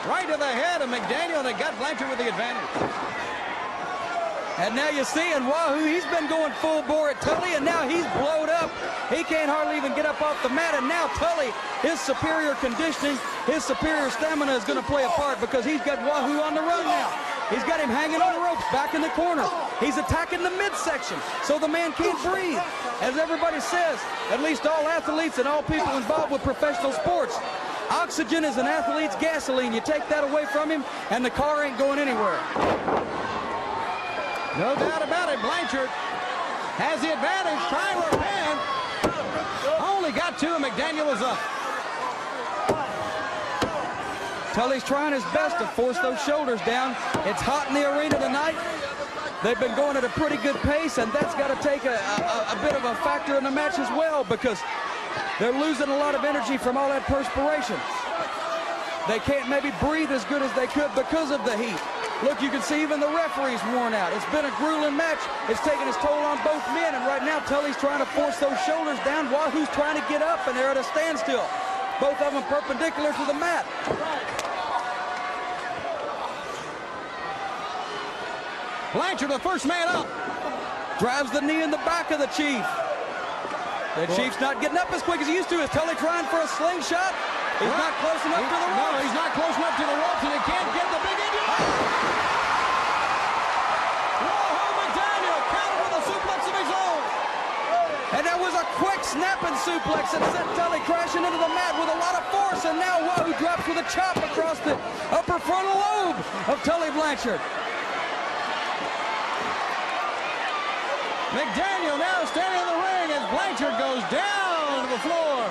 Right to the head of McDaniel, and it got Blanchard with the advantage. And now you see, and Wahoo, he's been going full bore at Tully, and now he's blowed up. He can't hardly even get up off the mat, and now Tully, his superior conditioning, his superior stamina is going to play a part because he's got Wahoo on the run now. He's got him hanging on ropes back in the corner. He's attacking the midsection, so the man can't breathe. As everybody says, at least all athletes and all people involved with professional sports, oxygen is an athlete's gasoline. You take that away from him, and the car ain't going anywhere. No doubt about it. Blanchard has the advantage. Tyler Pan only got two, and McDaniel was up. Tully's trying his best to force those shoulders down. It's hot in the arena tonight. They've been going at a pretty good pace, and that's got to take a, a, a bit of a factor in the match as well because they're losing a lot of energy from all that perspiration. They can't maybe breathe as good as they could because of the heat. Look, you can see even the referee's worn out. It's been a grueling match. It's taken its toll on both men, and right now Tully's trying to force those shoulders down. Wahoo's trying to get up, and they're at a standstill. Both of them perpendicular to the mat. Blanchard, the first man up. Drives the knee in the back of the Chief. The Chief's not getting up as quick as he used to. Is Tully trying for a slingshot? He's not close enough to the No, he's not close enough to the ropes, and he can't get the big Indian. Oh! Whoa, McDaniel countered with a suplex of his own. And that was a quick snapping suplex that sent Tully crashing into the mat with a lot of force. And now Wahoo drops with a chop across the upper frontal lobe of Tully Blanchard. McDaniel now standing in the ring Blanchard goes down to the floor.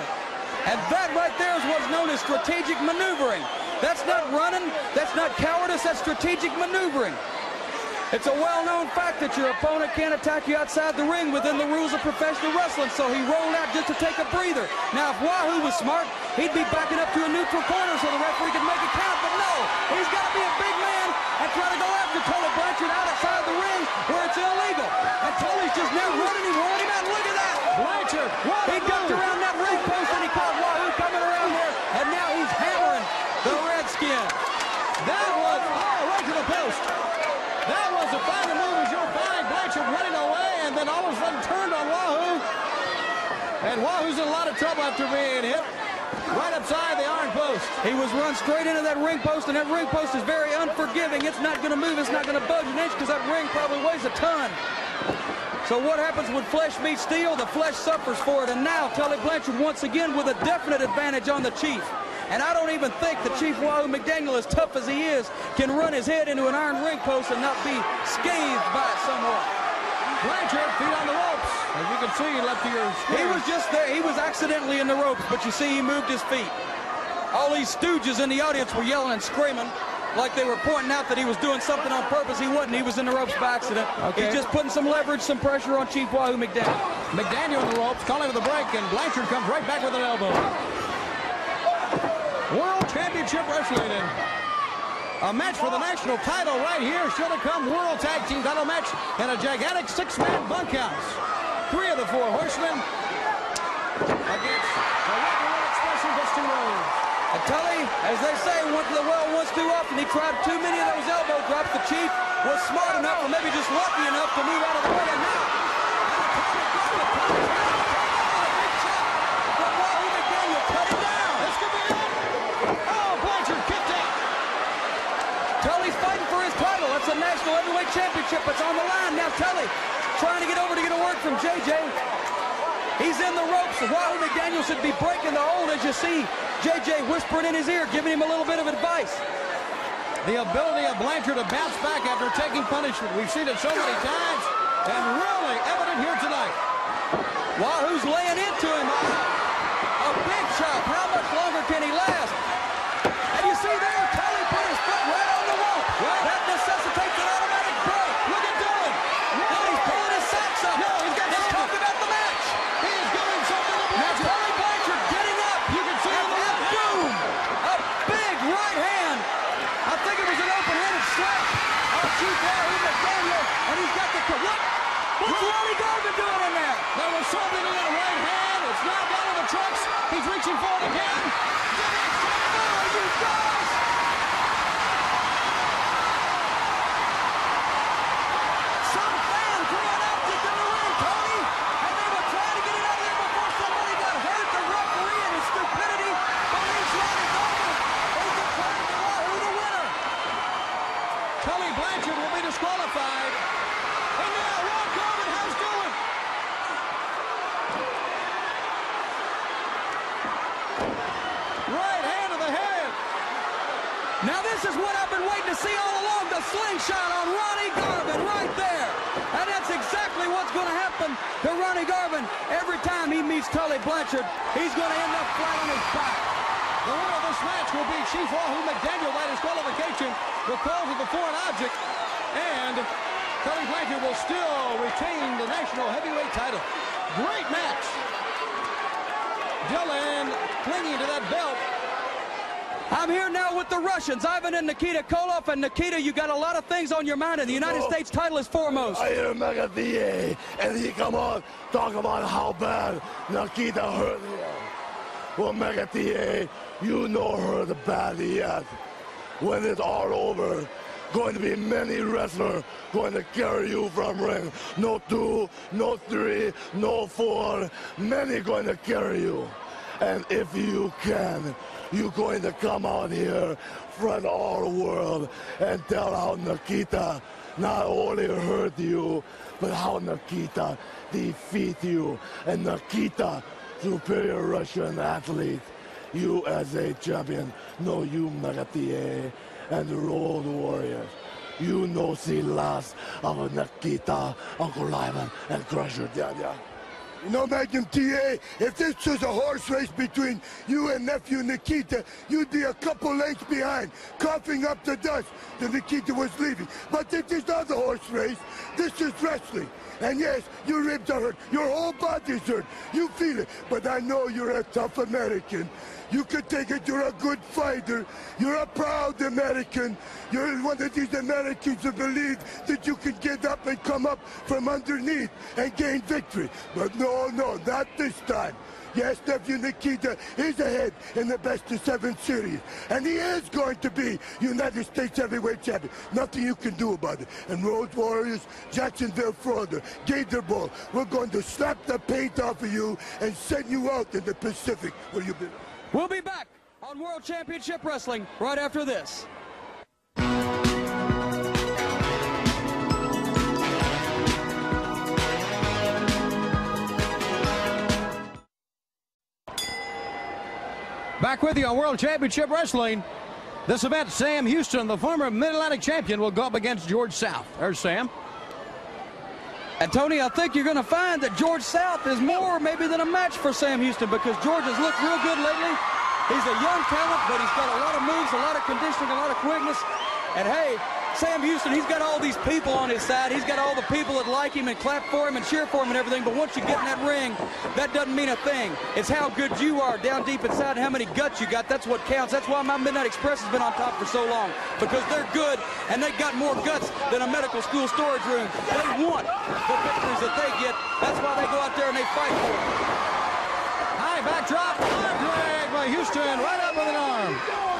And that right there is what's known as strategic maneuvering. That's not running, that's not cowardice, that's strategic maneuvering. It's a well-known fact that your opponent can't attack you outside the ring within the rules of professional wrestling, so he rolled out just to take a breather. Now, if Wahoo was smart, he'd be backing up to a neutral corner so the referee could make a count, but no, he's got to be a big man and try to go after Tully Blanchard out outside the ring where it's illegal. And Tully's just now running, he's him out. Look! Blanchard, what He ducked move. around that ring post and he caught Wahoo coming around there, and now he's hammering the Redskin. That was, oh, right to the post. That was a final move as you'll find Blanchard running away and then all of a sudden turned on Wahoo. And Wahoo's in a lot of trouble after being hit right upside the iron post. He was run straight into that ring post, and that ring post is very unforgiving. It's not going to move. It's not going to budge an inch because that ring probably weighs a ton. So what happens when flesh meets steel? The flesh suffers for it. And now Tully Blanchard once again with a definite advantage on the Chief. And I don't even think the Chief Wahoo McDaniel, as tough as he is, can run his head into an iron ring post and not be scathed by it somewhat. Blanchard, feet on the ropes. As you can see, he left to your He was just there. He was accidentally in the ropes, but you see he moved his feet. All these stooges in the audience were yelling and screaming like they were pointing out that he was doing something on purpose. He wasn't. He was in the ropes by accident. Okay. He's just putting some leverage, some pressure on Chief Wahoo McDaniel. McDaniel on the ropes, calling for the break, and Blanchard comes right back with an elbow. World Championship Wrestling and a match for the national title right here. Still to come, World Tag Team title match and a gigantic six-man bunkhouse. Three of the four horsemen against the Rock and Roll Express and Dusty Rhodes. And Tully, as they say, went to the well once too often. He tried too many of those elbow drops. The Chief was smart enough, or maybe just lucky enough, to move out of the way. And now. Tully's fighting for his title. That's a national heavyweight championship. It's on the line. Now Tully trying to get over to get a word from JJ. He's in the ropes. Wahoo McDaniel should be breaking the hold as you see JJ whispering in his ear, giving him a little bit of advice. The ability of Blanchard to bounce back after taking punishment. We've seen it so many times. and really evident here tonight. Wahoo's laying into him. A big chop. How much longer can he last? And you see there, Tully put his foot right on the rope. That necessitates an automatic break. Look at Dillon. Now he's pulling his socks up. No, he's got Let's something. talk about the match. He is doing something to Now Blanchard. Tully Blanchard getting up. You can see and, him and right boom! A big right hand. I think it was an open-handed slap on Chief Wahoo McDaniel, and he's got the what? What's Ronnie Garvin doing in there? There was something in that right hand. It's now down in the trucks. He's reaching for it again. Oh, you guys! Some fan threw an object in the ring, Tony, and they were trying to get it out of there before somebody got hurt. The referee and his stupidity believes Ronnie Garvin is declared the Wahoo the winner. Tully Blanchard will be disqualified. And now Ron Garvin has Dillon. Right hand to the head. Now this is what I've been waiting to see all along, the slingshot on Ronnie Garvin right there. And that's exactly what's going to happen to Ronnie Garvin. Every time he meets Tully Blanchard, he's going to end up flat on his back. The winner of this match will be Chief Wahoo McDaniel by disqualification because of the foreign object. And Tully Blanchard will still retain the national heavyweight title. Great match. Dillon clinging to that belt. I'm here now with the Russians, Ivan and Nikita Koloff. And Nikita, you got a lot of things on your mind, and the United oh. States title is foremost. I hear Magathie, and he come on, talk about how bad Nikita hurt him. Well, Magathie, you know her the bad yet. When it's all over, going to be many wrestlers going to carry you from ring. No two, no three, no four. Many going to carry you. And if you can, you going to come out here front all world and tell how Nikita not only hurt you, but how Nikita defeat you. And Nikita, superior Russian athlete, you as a champion, no you Magathie and Road Warriors. You know the last of Nikita, Uncle Ivan, and Crusher Daniel. You know, Magnum TA, if this was a horse race between you and nephew Nikita, you'd be a couple lengths behind, coughing up the dust that Nikita was leaving. But this is not a horse race. This is wrestling. And yes, your ribs are hurt. Your whole body's hurt. You feel it. But I know you're a tough American. You can take it. You're a good fighter. You're a proud American. You're one of these Americans who believe that you can get up and come up from underneath and gain victory. But no, no, not this time. Yes, nephew Nikita is ahead in the best of seven series. And he is going to be United States heavyweight champion. Nothing you can do about it. And Road Warriors, Jacksonville, Florida, Gator Bowl, we're going to slap the paint off of you and send you out in the Pacific where you've been. We'll be back on World Championship Wrestling right after this. Back with you on World Championship Wrestling. This event, Sam Houston, the former Mid-Atlantic champion, will go up against George South. There's Sam. And Tony, I think you're going to find that George South is more maybe than a match for Sam Houston because George has looked real good lately. He's a young talent, but he's got a lot of moves, a lot of conditioning, a lot of quickness. And hey, Sam Houston, he's got all these people on his side. He's got all the people that like him and clap for him and cheer for him and everything. But once you get in that ring, that doesn't mean a thing. It's how good you are down deep inside how many guts you got. That's what counts. That's why my Midnight Express has been on top for so long because they're good and they got more guts than a medical school storage room. They want the victories that they get. That's why they go out there and they fight for it. High backdrop, arm drag by Houston, right up with an arm.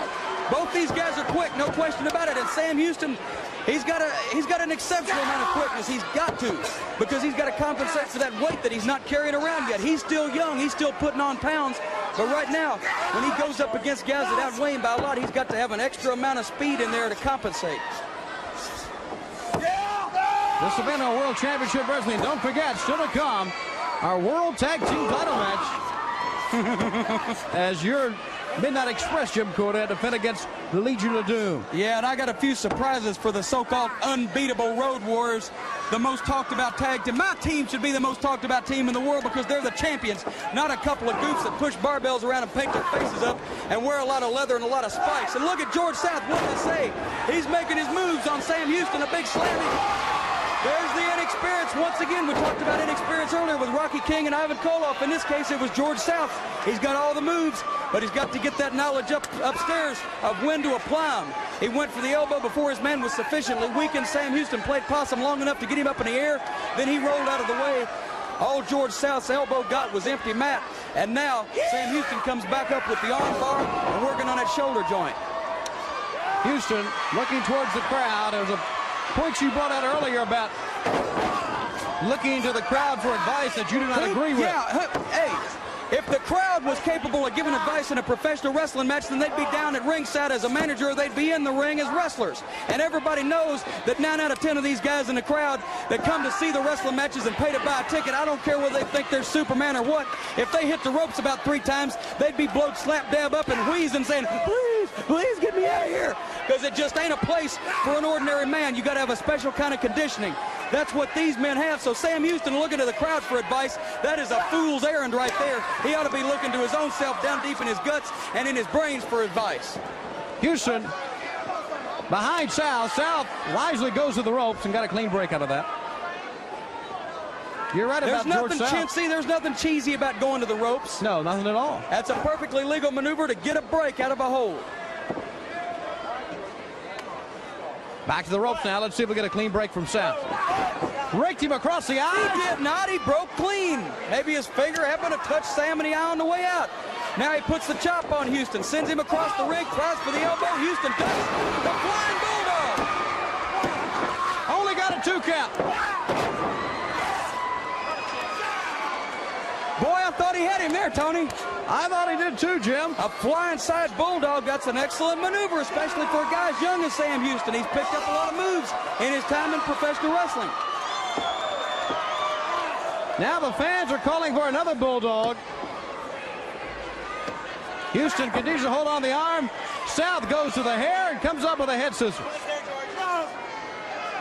Both these guys are quick, no question about it. And Sam Houston, he's got a he's got an exceptional amount of quickness. He's got to because he's got to compensate for that weight that he's not carrying around yet. He's still young. He's still putting on pounds. But right now, when he goes up against guys that outweigh him by a lot, he's got to have an extra amount of speed in there to compensate. This event on World Championship Wrestling. Don't forget, still to come, our World Tag Team title match. (laughs) As your Midnight Express, Jim Cornette, defend against the Legion of Doom. Yeah, and I got a few surprises for the so-called unbeatable Road Warriors, the most talked about tag team. My team should be the most talked about team in the world because they're the champions, not a couple of goofs that push barbells around and paint their faces up and wear a lot of leather and a lot of spikes. And look at George South, what did I say? He's making his moves on Sam Houston, a big slamming. There's the inexperience. Once again, we talked about inexperience earlier with Rocky King and Ivan Koloff. In this case, it was George South. He's got all the moves, but he's got to get that knowledge up upstairs of when to apply them. He went for the elbow before his man was sufficiently weakened. Sam Houston played possum long enough to get him up in the air. Then he rolled out of the way. All George South's elbow got was empty mat. And now Sam Houston comes back up with the arm bar and working on that shoulder joint. Houston looking towards the crowd. There's a points you brought out earlier about looking to the crowd for advice that you do not agree with. Yeah, hey, if the crowd was capable of giving advice in a professional wrestling match, then they'd be down at ringside as a manager or they'd be in the ring as wrestlers. And everybody knows that 9 out of 10 of these guys in the crowd that come to see the wrestling matches and pay to buy a ticket, I don't care whether they think they're Superman or what, if they hit the ropes about three times, they'd be blowed slap dab up and wheezing saying, please, please get me out of here. Because it just ain't a place for an ordinary man. You got to have a special kind of conditioning. That's what these men have. So Sam Houston looking to the crowd for advice, that is a fool's errand right there. He ought to be looking to his own self down deep in his guts and in his brains for advice. Houston behind South. South wisely goes to the ropes and got a clean break out of that. You're right There's about George nothing South. chintzy. There's nothing cheesy about going to the ropes. No, nothing at all. That's a perfectly legal maneuver to get a break out of a hold. Back to the ropes now. Let's see if we get a clean break from South. Raked him across the eye. He did not. He broke clean. Maybe his finger happened to touch Sam in the eye on the way out. Now he puts the chop on Houston, sends him across the ring, tries for the elbow. Houston does the flying bulldog. Only got a two count. Boy, I thought he had him there, Tony. I thought he did too, Jim. A flying side bulldog. That's an excellent maneuver, especially for a guy as young as Sam Houston. He's picked up a lot of moves in his time in professional wrestling. Now the fans are calling for another bulldog. Houston continues to hold on the arm. South goes to the hair and comes up with a head scissors.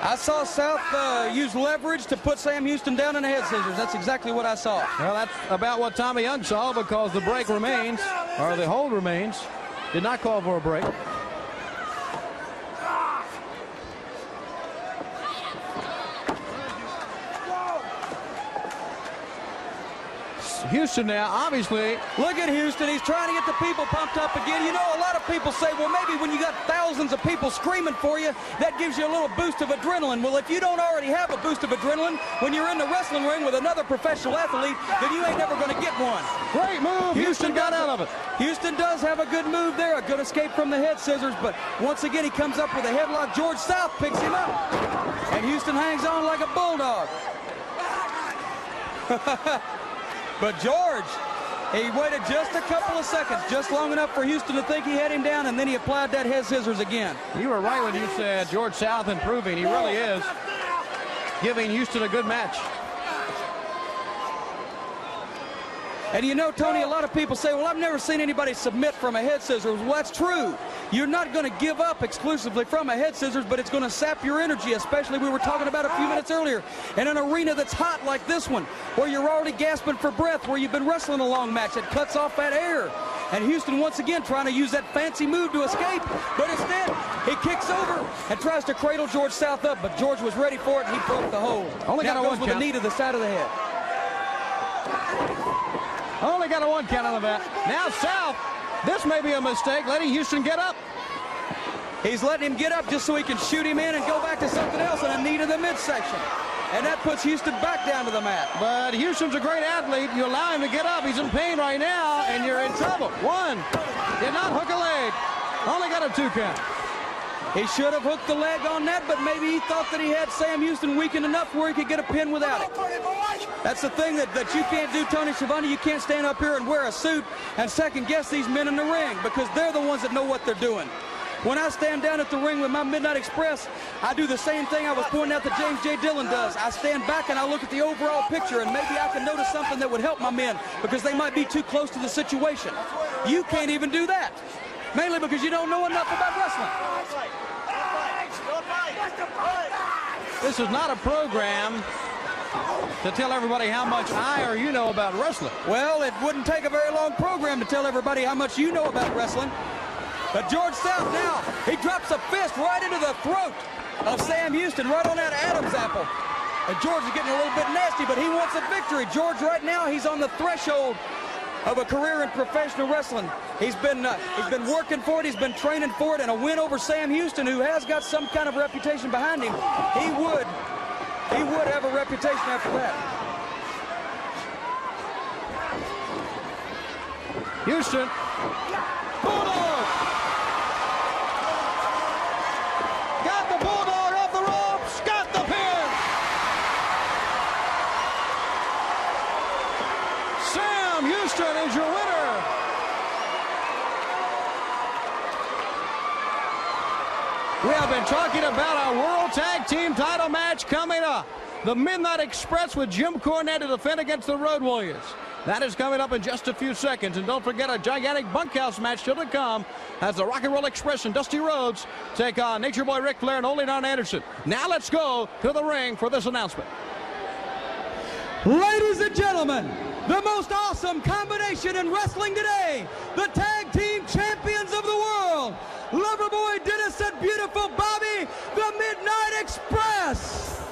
I saw South uh, use leverage to put Sam Houston down in the head scissors. That's exactly what I saw. Well, that's about what Tommy Young saw because the break remains, or the hold remains. Did not call for a break. Houston now, obviously. Look at Houston. He's trying to get the people pumped up again. You know, a lot of people say, well, maybe when you got thousands of people screaming for you, that gives you a little boost of adrenaline. Well, if you don't already have a boost of adrenaline when you're in the wrestling ring with another professional athlete, then you ain't never going to get one. Great move. Houston, Houston got out of it. Houston does have a good move there, a good escape from the head scissors, but once again, he comes up with a headlock. George South picks him up, and Houston hangs on like a bulldog. (laughs) But George, he waited just a couple of seconds, just long enough for Houston to think he had him down, and then he applied that head scissors again. You were right when you said George South improving. He really is giving Houston a good match. And you know, Tony, a lot of people say, well, I've never seen anybody submit from a head scissors. Well, that's true. You're not going to give up exclusively from a head scissors, but it's going to sap your energy, especially we were talking about a few minutes earlier. In an arena that's hot like this one, where you're already gasping for breath, where you've been wrestling a long match, it cuts off that air. And Houston once again trying to use that fancy move to escape, but instead he kicks over and tries to cradle George South up, but George was ready for it and he broke the hold. Only got goes one with count. a knee to the side of the head. Only got a one count on the that. Now South, this may be a mistake, letting Houston get up. He's letting him get up just so he can shoot him in and go back to something else and a knee to the midsection. And that puts Houston back down to the mat. But Houston's a great athlete. You allow him to get up. He's in pain right now, and you're in trouble. One. Did not hook a leg. Only got a two count. He should have hooked the leg on that, but maybe he thought that he had Sam Houston weakened enough where he could get a pin without it. That's the thing that, that you can't do, Tony Schiavone. You can't stand up here and wear a suit and second guess these men in the ring because they're the ones that know what they're doing. When I stand down at the ring with my Midnight Express, I do the same thing I was pointing out that James J. Dillon does. I stand back and I look at the overall picture and maybe I can notice something that would help my men because they might be too close to the situation. You can't even do that. Mainly because you don't know enough about wrestling. This is not a program to tell everybody how much I or you know about wrestling. Well, it wouldn't take a very long program to tell everybody how much you know about wrestling. But George South now, he drops a fist right into the throat of Sam Houston, right on that Adam's apple. And George is getting a little bit nasty, but he wants a victory. George right now, he's on the threshold of a career in professional wrestling. He's been uh, he's been working for it. He's been training for it, and a win over Sam Houston, who has got some kind of reputation behind him, he would he would have a reputation after that. Houston. Bulldog. Got the Bulldog off the ropes. Got the pin. Sam Houston is your winner. We have been talking about our World Tag Team title match coming up. The Midnight Express with Jim Cornette to defend against the Road Warriors. That is coming up in just a few seconds. And don't forget a gigantic bunkhouse match still to come as the Rock and Roll Express and Dusty Rhodes take on Nature Boy Ric Flair and Ole Arn Anderson. Now let's go to the ring for this announcement. Ladies and gentlemen, the most awesome combination in wrestling today, the tag team champions of the world, Loverboy Dennis and beautiful Bobby, the Midnight Express.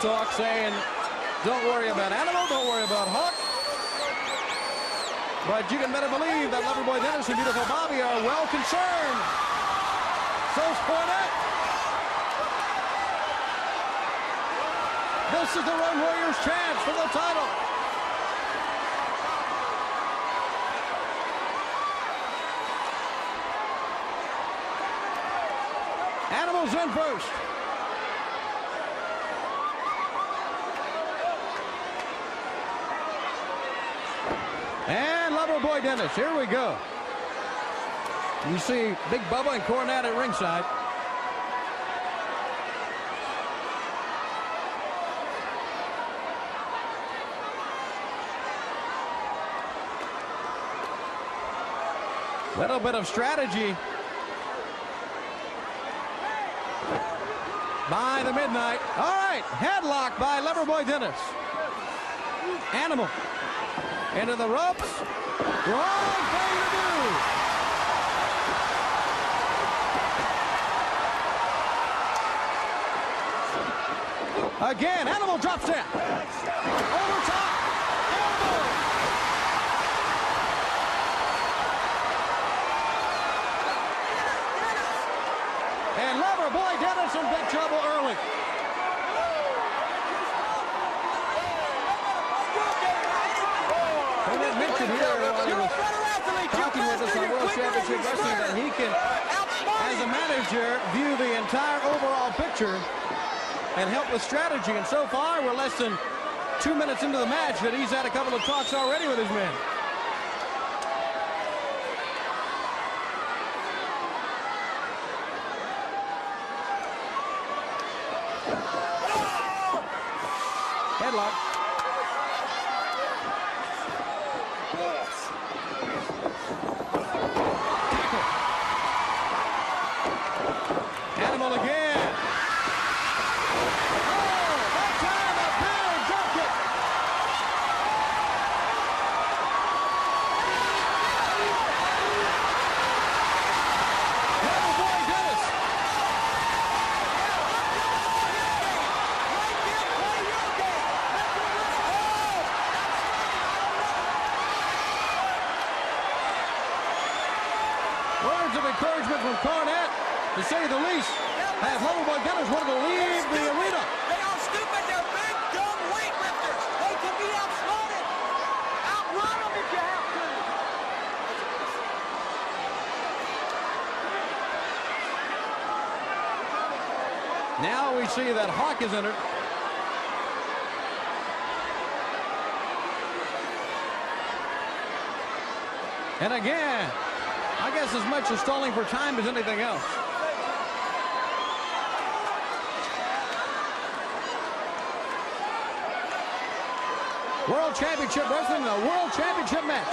Talk saying, don't worry about Animal, don't worry about Hawk. But you can better believe that Loverboy Dennis and Beautiful Bobby are well concerned. So's Cornette. This is the Road Warriors chance for the title. Animals in first. Loverboy Dennis, here we go. You see Big Bubba and Cornette at ringside. Little bit of strategy by the midnight. All right, headlock by Loverboy Dennis. Animal into the ropes. Wrong thing to do. Again, Animal drops down. Over top. Elbow. And Loverboy Dennis in big trouble early. And it mentioned here while he was talking with us on World Championship Wrestling that he can, as a manager, view the entire overall picture and help with strategy. And so far, we're less than two minutes into the match that he's had a couple of talks already with his men. Headlock. Tackle. Animal again. Oh, that time a big drop kick. Loverboy Dennis. Words of encouragement from Cornette, to say the least, have Loverboy Dennis wanted to leave the arena. They are stupid. They're big, dumb weightlifters. They can be outsmarted. Outrun them if you have to. Now we see that Hawk is entered. And again, I guess as much as stalling for time as anything else. World Championship Wrestling, a World Championship match.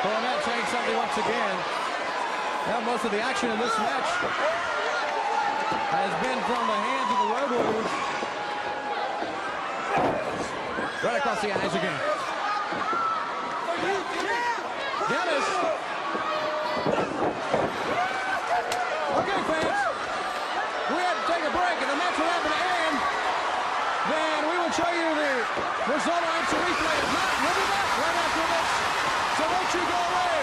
Cornette saying something once again. Now most of the action in this match has been from the hands of the Road Warriors. Right across the eyes again. Dennis. Okay, fans. We had to take a break, and the match will happen end. Then we will show you the result on instant replay. If not, we'll be back right after this. So don't you go away.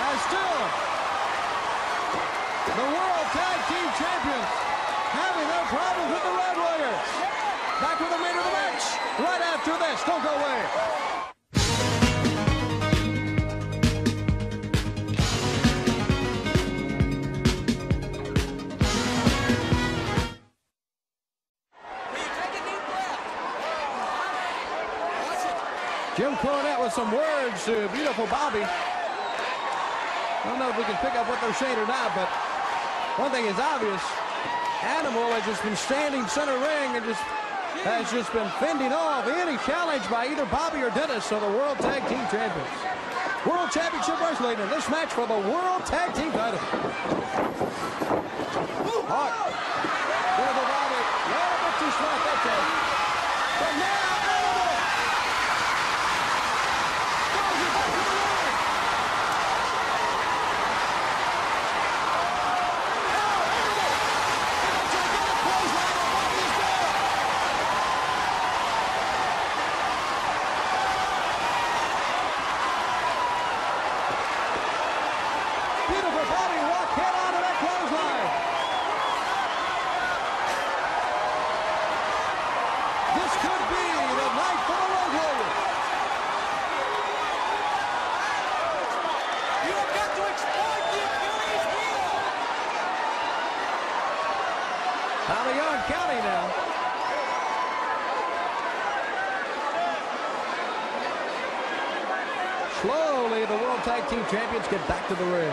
As still, the World Tag Team Champions having their problems with the Road Warriors. Back with the remainder of the match right after this. Don't go away. Jim Cornette with some words to beautiful Bobby. I don't know if we can pick up what they're saying or not, but one thing is obvious. Animal has just been standing center ring and just has just been fending off any challenge by either Bobby or Dennis, so the World Tag Team Champions. World Championship Wrestling in this match for the World Tag Team title. Beautiful Bobby. A little bit too smart that time. But now Animal. Goes it back to the ring. Beautiful Bobby walk head onto that clothesline. This could be the night for the Road Warriors. You have got to exploit the Achilles heel. Tommy Young County now. Slowly, the World Tag Team Champions get back to the ring.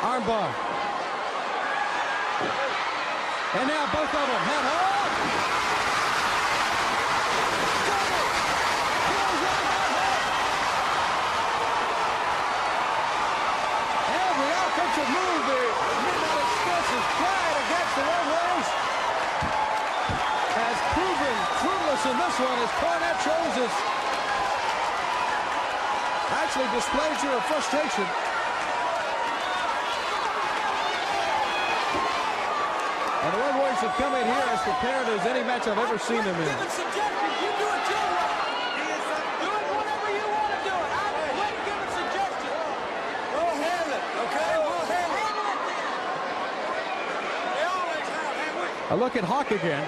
Armbar. And now both of them head off. This one as Cornette shows his actually displays of frustration. And the Road Warriors have come in here as prepared as any match I've ever seen them in. Giving suggestions, you do it your way. Do it whatever you want to do it. I'm quit giving suggestions. We'll handle it, okay? We'll handle it. They always have, haven't we? A look at Hawk again.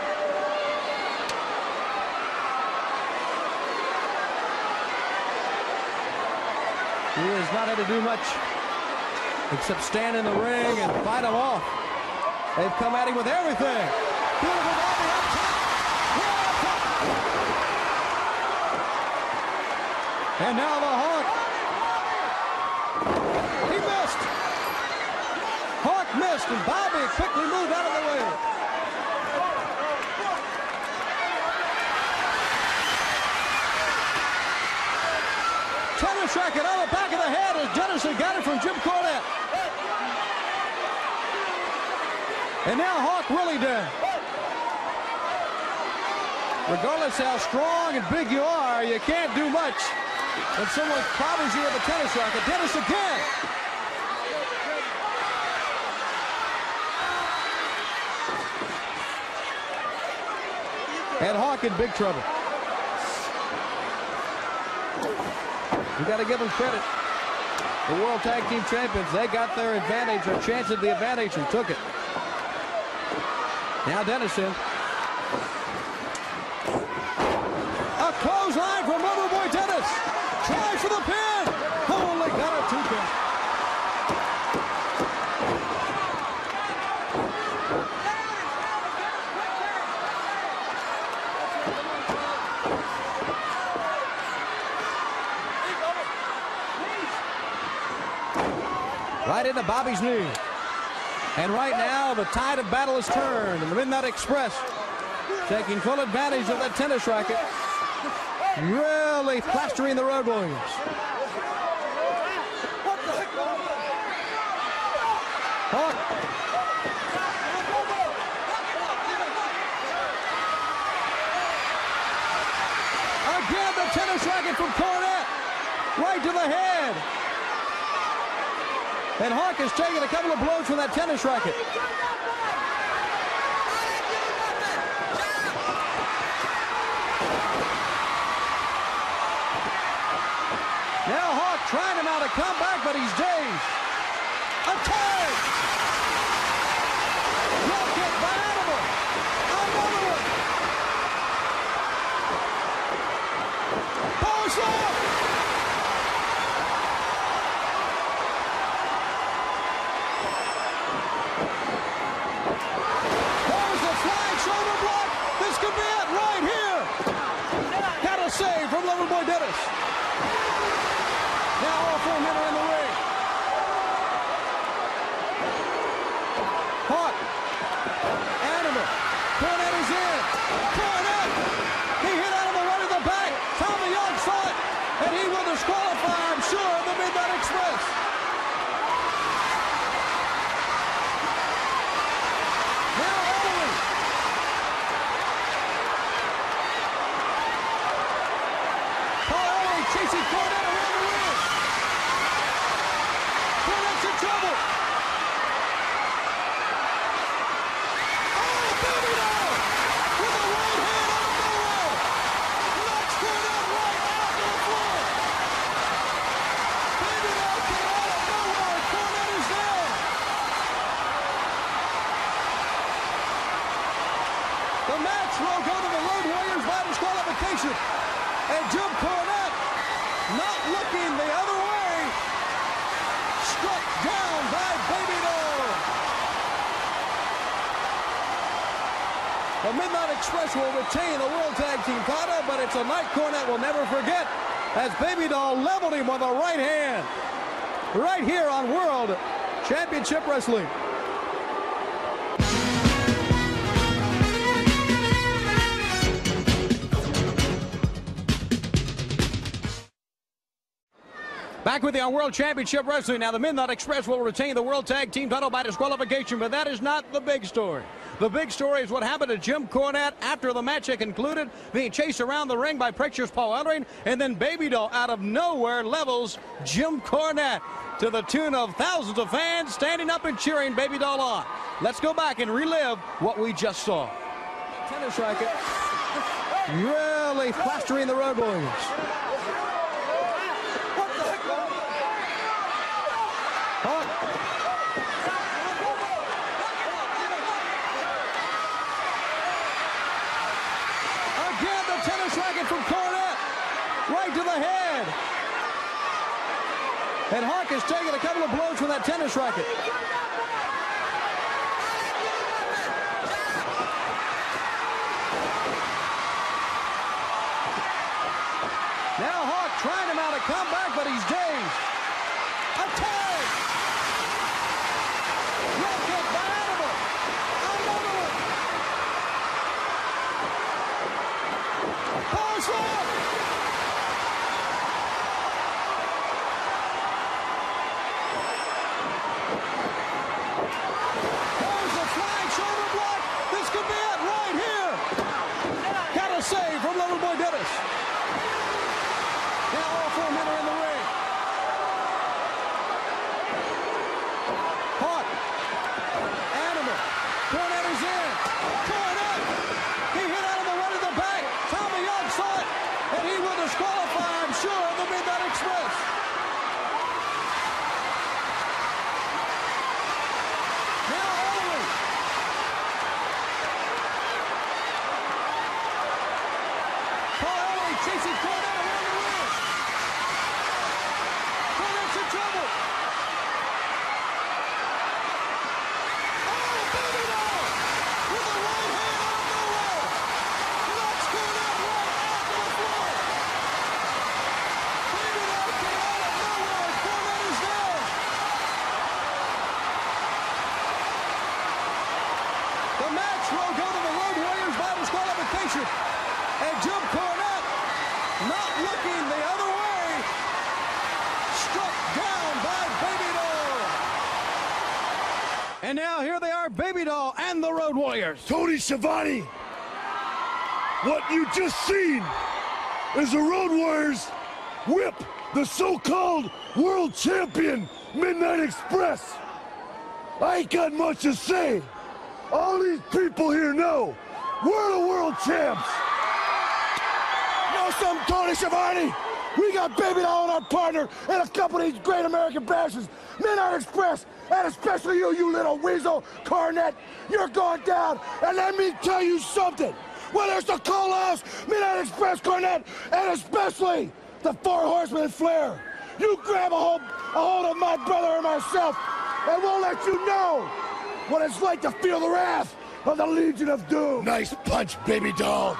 He has not had to do much except stand in the ring and fight them off. They've come at him with everything. Beautiful Bobby up top. And now the Hawk. He missed. Hawk missed, and Bobby quickly moved out of the way. Tennis racket on the back of the head as Dennison got it from Jim Cornette. And now Hawk really down. Regardless how strong and big you are, you can't do much when someone clobbers you with a tennis racket. Dennis again. And Hawk in big trouble. You got to give them credit. The World Tag Team Champions, they got their advantage, or chance of the advantage, and took it. Now Dennison. A clothesline from Loverboy Dennis. Try for the pin. Only got a two pin. Right into Bobby's knee. And right now, the tide of battle is turned, and the Midnight Express taking full advantage of that tennis racket, really plastering the Road Warriors. Hawk. Again, the tennis racket from Cornette, right to the head. And Hawk is taking a couple of blows from that tennis racket. Now Hawk trying him out a comeback, but he's dazed. A tag! Kick by Animal. Another one. Power slam! There's the flying shoulder block. This could be it right here. Got a save from Loverboy Dennis. Now all four men are in the ring. Hawk. Animal. Cornette is in. Cornette. He hit Animal right in the back. Tommy Young saw it. And he will disqualify, I'm sure, the Midnight Express. Now Owens. Paul Owens chasing Cornette around the ring. Cornette's in trouble. Oh, baby doll! With a right hand out of nowhere. Knocks Cornette right out to the floor. Baby doll came out of nowhere. Cornette is down. The match will go to the Road Warriors by disqualification. And Jim Cornette, not looking the other way, struck down by Baby Doll. The Midnight Express will retain the World Tag Team title, but it's a night Cornette will never forget as Baby Doll leveled him with a right hand. Right here on World Championship Wrestling. Back with you on World Championship Wrestling. Now, the Midnight Express will retain the World Tag Team title by disqualification, but that is not the big story. The big story is what happened to Jim Cornette after the match had concluded, being chased around the ring by Precious Paul Ellering, and then Baby Doll out of nowhere levels Jim Cornette to the tune of thousands of fans standing up and cheering Baby Doll on. Let's go back and relive what we just saw. Tennis racket really plastering the Road Warriors. Again, the tennis racket from Cornette. Right to the head. And Hawk has taken a couple of blows from that tennis racket. Now Hawk trying him out a comeback, but he's dazed. A tag! Roll kick by Animal. Another one. Power slam! There's a flying shoulder block. This could be it right here. Got a save from Loverboy Dennis. Now all four men are in the ring. Hawk. Animal. Cornette is in. Cornette. He hit Animal right in the back. Tommy Young saw it, and he will disqualify, I'm sure, the Midnight Express. Now Ellering. Paul Ellering chasing Cornette around the ring. Cornette's in trouble. Oh, baby doll! With a right hand out of nowhere. Knocks Cornette right onto the floor. Baby doll came out of nowhere. Cornette is down. The match will go to the Road Warriors by disqualification. And Jim Cornette, not looking the other way, struck down by Baby Doll. And now here they are, Baby Doll and the Road Warriors. Tony Schiavone, what you just seen is the Road Warriors whip the so-called world champion Midnight Express. I ain't got much to say. All these people here know we're the world champs. Know something, Tony Schiavone? We got Baby Doll and our partner and a couple of these great American bashes. Midnight Express, and especially you, you little weasel, Cornette. You're going down, and let me tell you something. Whether it's the Koloffs, Midnight Express, Cornette, and especially the Four Horsemen Flair, you grab a hold, a hold of my brother or myself, and we'll let you know what it's like to feel the wrath of the Legion of Doom. Nice punch, Baby Doll.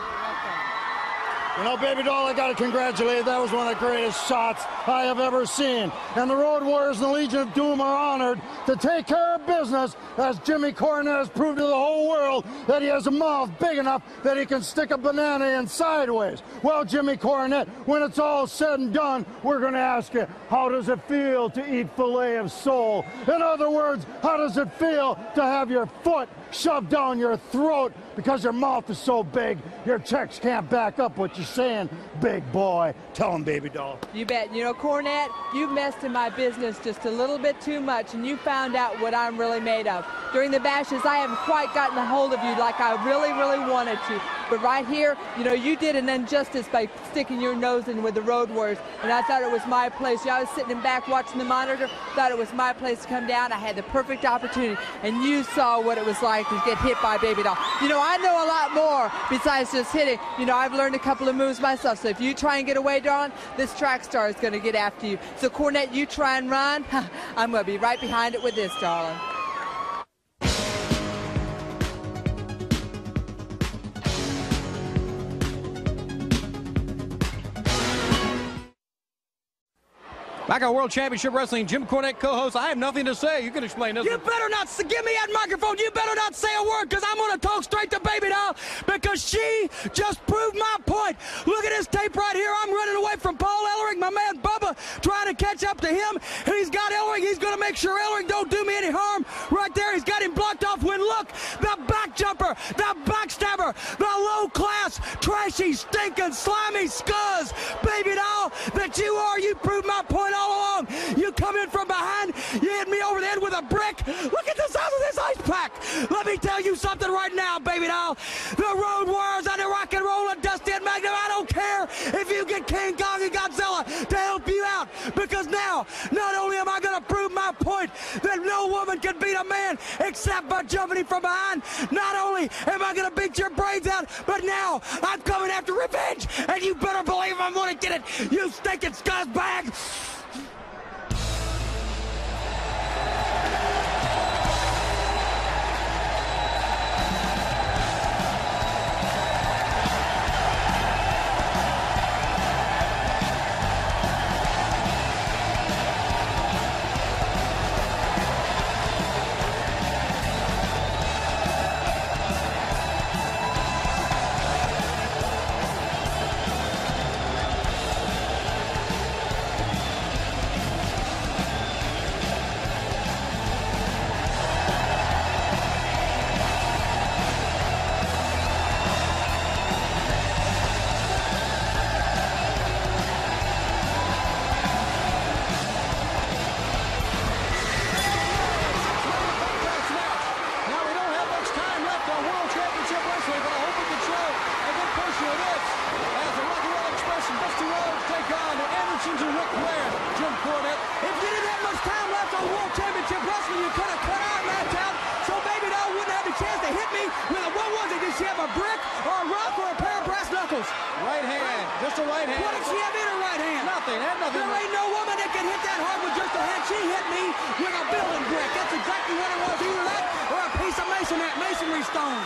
You know, Baby Doll, I got to congratulate. That was one of the greatest shots I have ever seen. And the Road Warriors and the Legion of Doom are honored to take care of business as Jimmy Cornette has proved to the whole world that he has a mouth big enough that he can stick a banana in sideways. Well, Jimmy Cornette, when it's all said and done, we're going to ask you, how does it feel to eat filet of soul? In other words, how does it feel to have your foot shoved down your throat because your mouth is so big your checks can't back up what you're saying, big boy? Tell him, baby doll. You bet. You know, Cornette, you messed in my business just a little bit too much, and you found out what I'm really made of. During the bashes, I haven't quite gotten a hold of you like I really, really wanted to. But right here, you know, you did an injustice by sticking your nose in with the Road Warriors, and I thought it was my place. Know, I was sitting in back watching the monitor, thought it was my place to come down. I had the perfect opportunity, and you saw what it was like to get hit by Baby Doll. You know, I know a lot more besides just hitting. You know, I've learned a couple of moves myself. So if you try and get away, darling, this track star is going to get after you. So Cornette, you try and run. (laughs) I'm going to be right behind it with this, darling. Back on World Championship Wrestling, Jim Cornette co-host. I have nothing to say. You can explain this. You better not give me that microphone. You better not say a word because I'm going to talk straight to Baby Doll because she just proved my point. Look at this tape right here. I'm running away from Paul Ellering, my man Bubba, trying to catch up to him. He's got Ellering. He's going to make sure Ellering don't do me any harm. Right there, he's got him blocked off. When look, the back jumper, the backstabber, the low class, trashy, stinking, slimy scuzz, baby doll that you are. You proved my point all along. You come in from behind, you hit me over the head with a brick. Look at the size of this ice pack. Let me tell you something right now, baby doll. The Road Warriors on the rock and roll and Dusty and Magnum. I don't care if you get King Kong and Godzilla because now, not only am I going to prove my point that no woman can beat a man except by jumping him from behind, not only am I going to beat your brains out, but now I'm coming after revenge, and you better believe I'm going to get it, you stinking scuzzbag. Masonry, stone.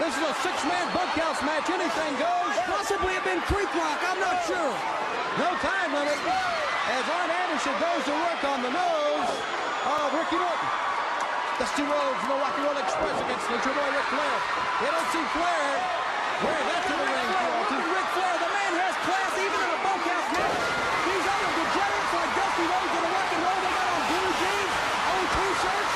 This is a six-man bunkhouse match. Anything goes. Possibly have been creek rock. I'm not sure. No time limit. As Arn Anderson goes to work on the nose of Ricky Morton. Dusty Rhodes and the Rock and Roll Express against Nature Boy Ric Flair. You don't see Flair. Where that to the ring. Ric Ric Flair, the man has class even in a bunkhouse match. These other degenerates like Dusty Rhodes and the Rock and Roll, they got on blue jeans, on t-shirts.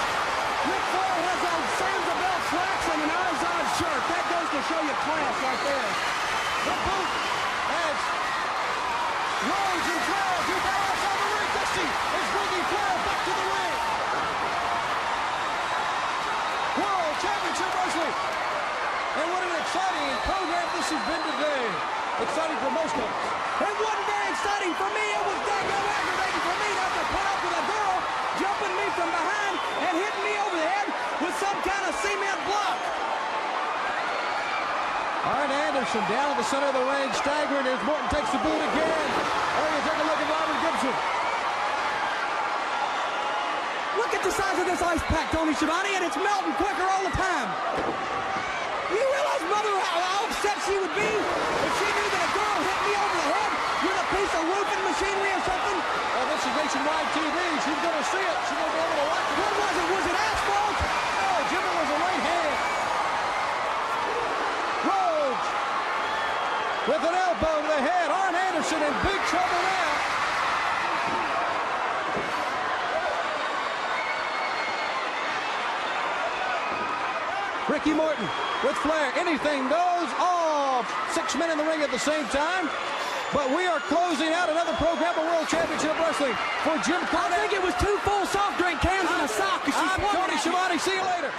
Ric Flair has on Sansabelt slacks and an Izod shirt. That goes to show you class right there. The boot as Rhodes and Flair do battle outside the ring. Dusty is bringing Flair back to the ring. World Championship Wrestling. And what an exciting program this has been today. Exciting for most of us. It wasn't very exciting for me. It was daggone aggravating for me have to put up with a girl jumping me from behind and hitting me over the head with some kind of cement block. Arn Anderson down in the center of the ring, staggering as Morton takes the boot again. Oh, you take a look at Robert Gibson. Look at the size of this ice pack, Tony Schiavone, and it's melting quicker all the time. You realize, Mother, how how upset she would be if she knew that a girl hit me over the head with a piece of roofing machinery or something? Oh, this is nationwide TV. She's going to see it. She's going to be able to watch it. What was it? Was it asphalt? No, Jimmy was a right hand. Rhodes with an elbow to the head. Arn Anderson in big trouble now. Ricky Morton with Flair. Anything goes. All six men in the ring at the same time. But we are closing out another program of World Championship Wrestling for Jim I think it was two full soft drink cans and a sock. I'm Tony. Schiavone. See you later.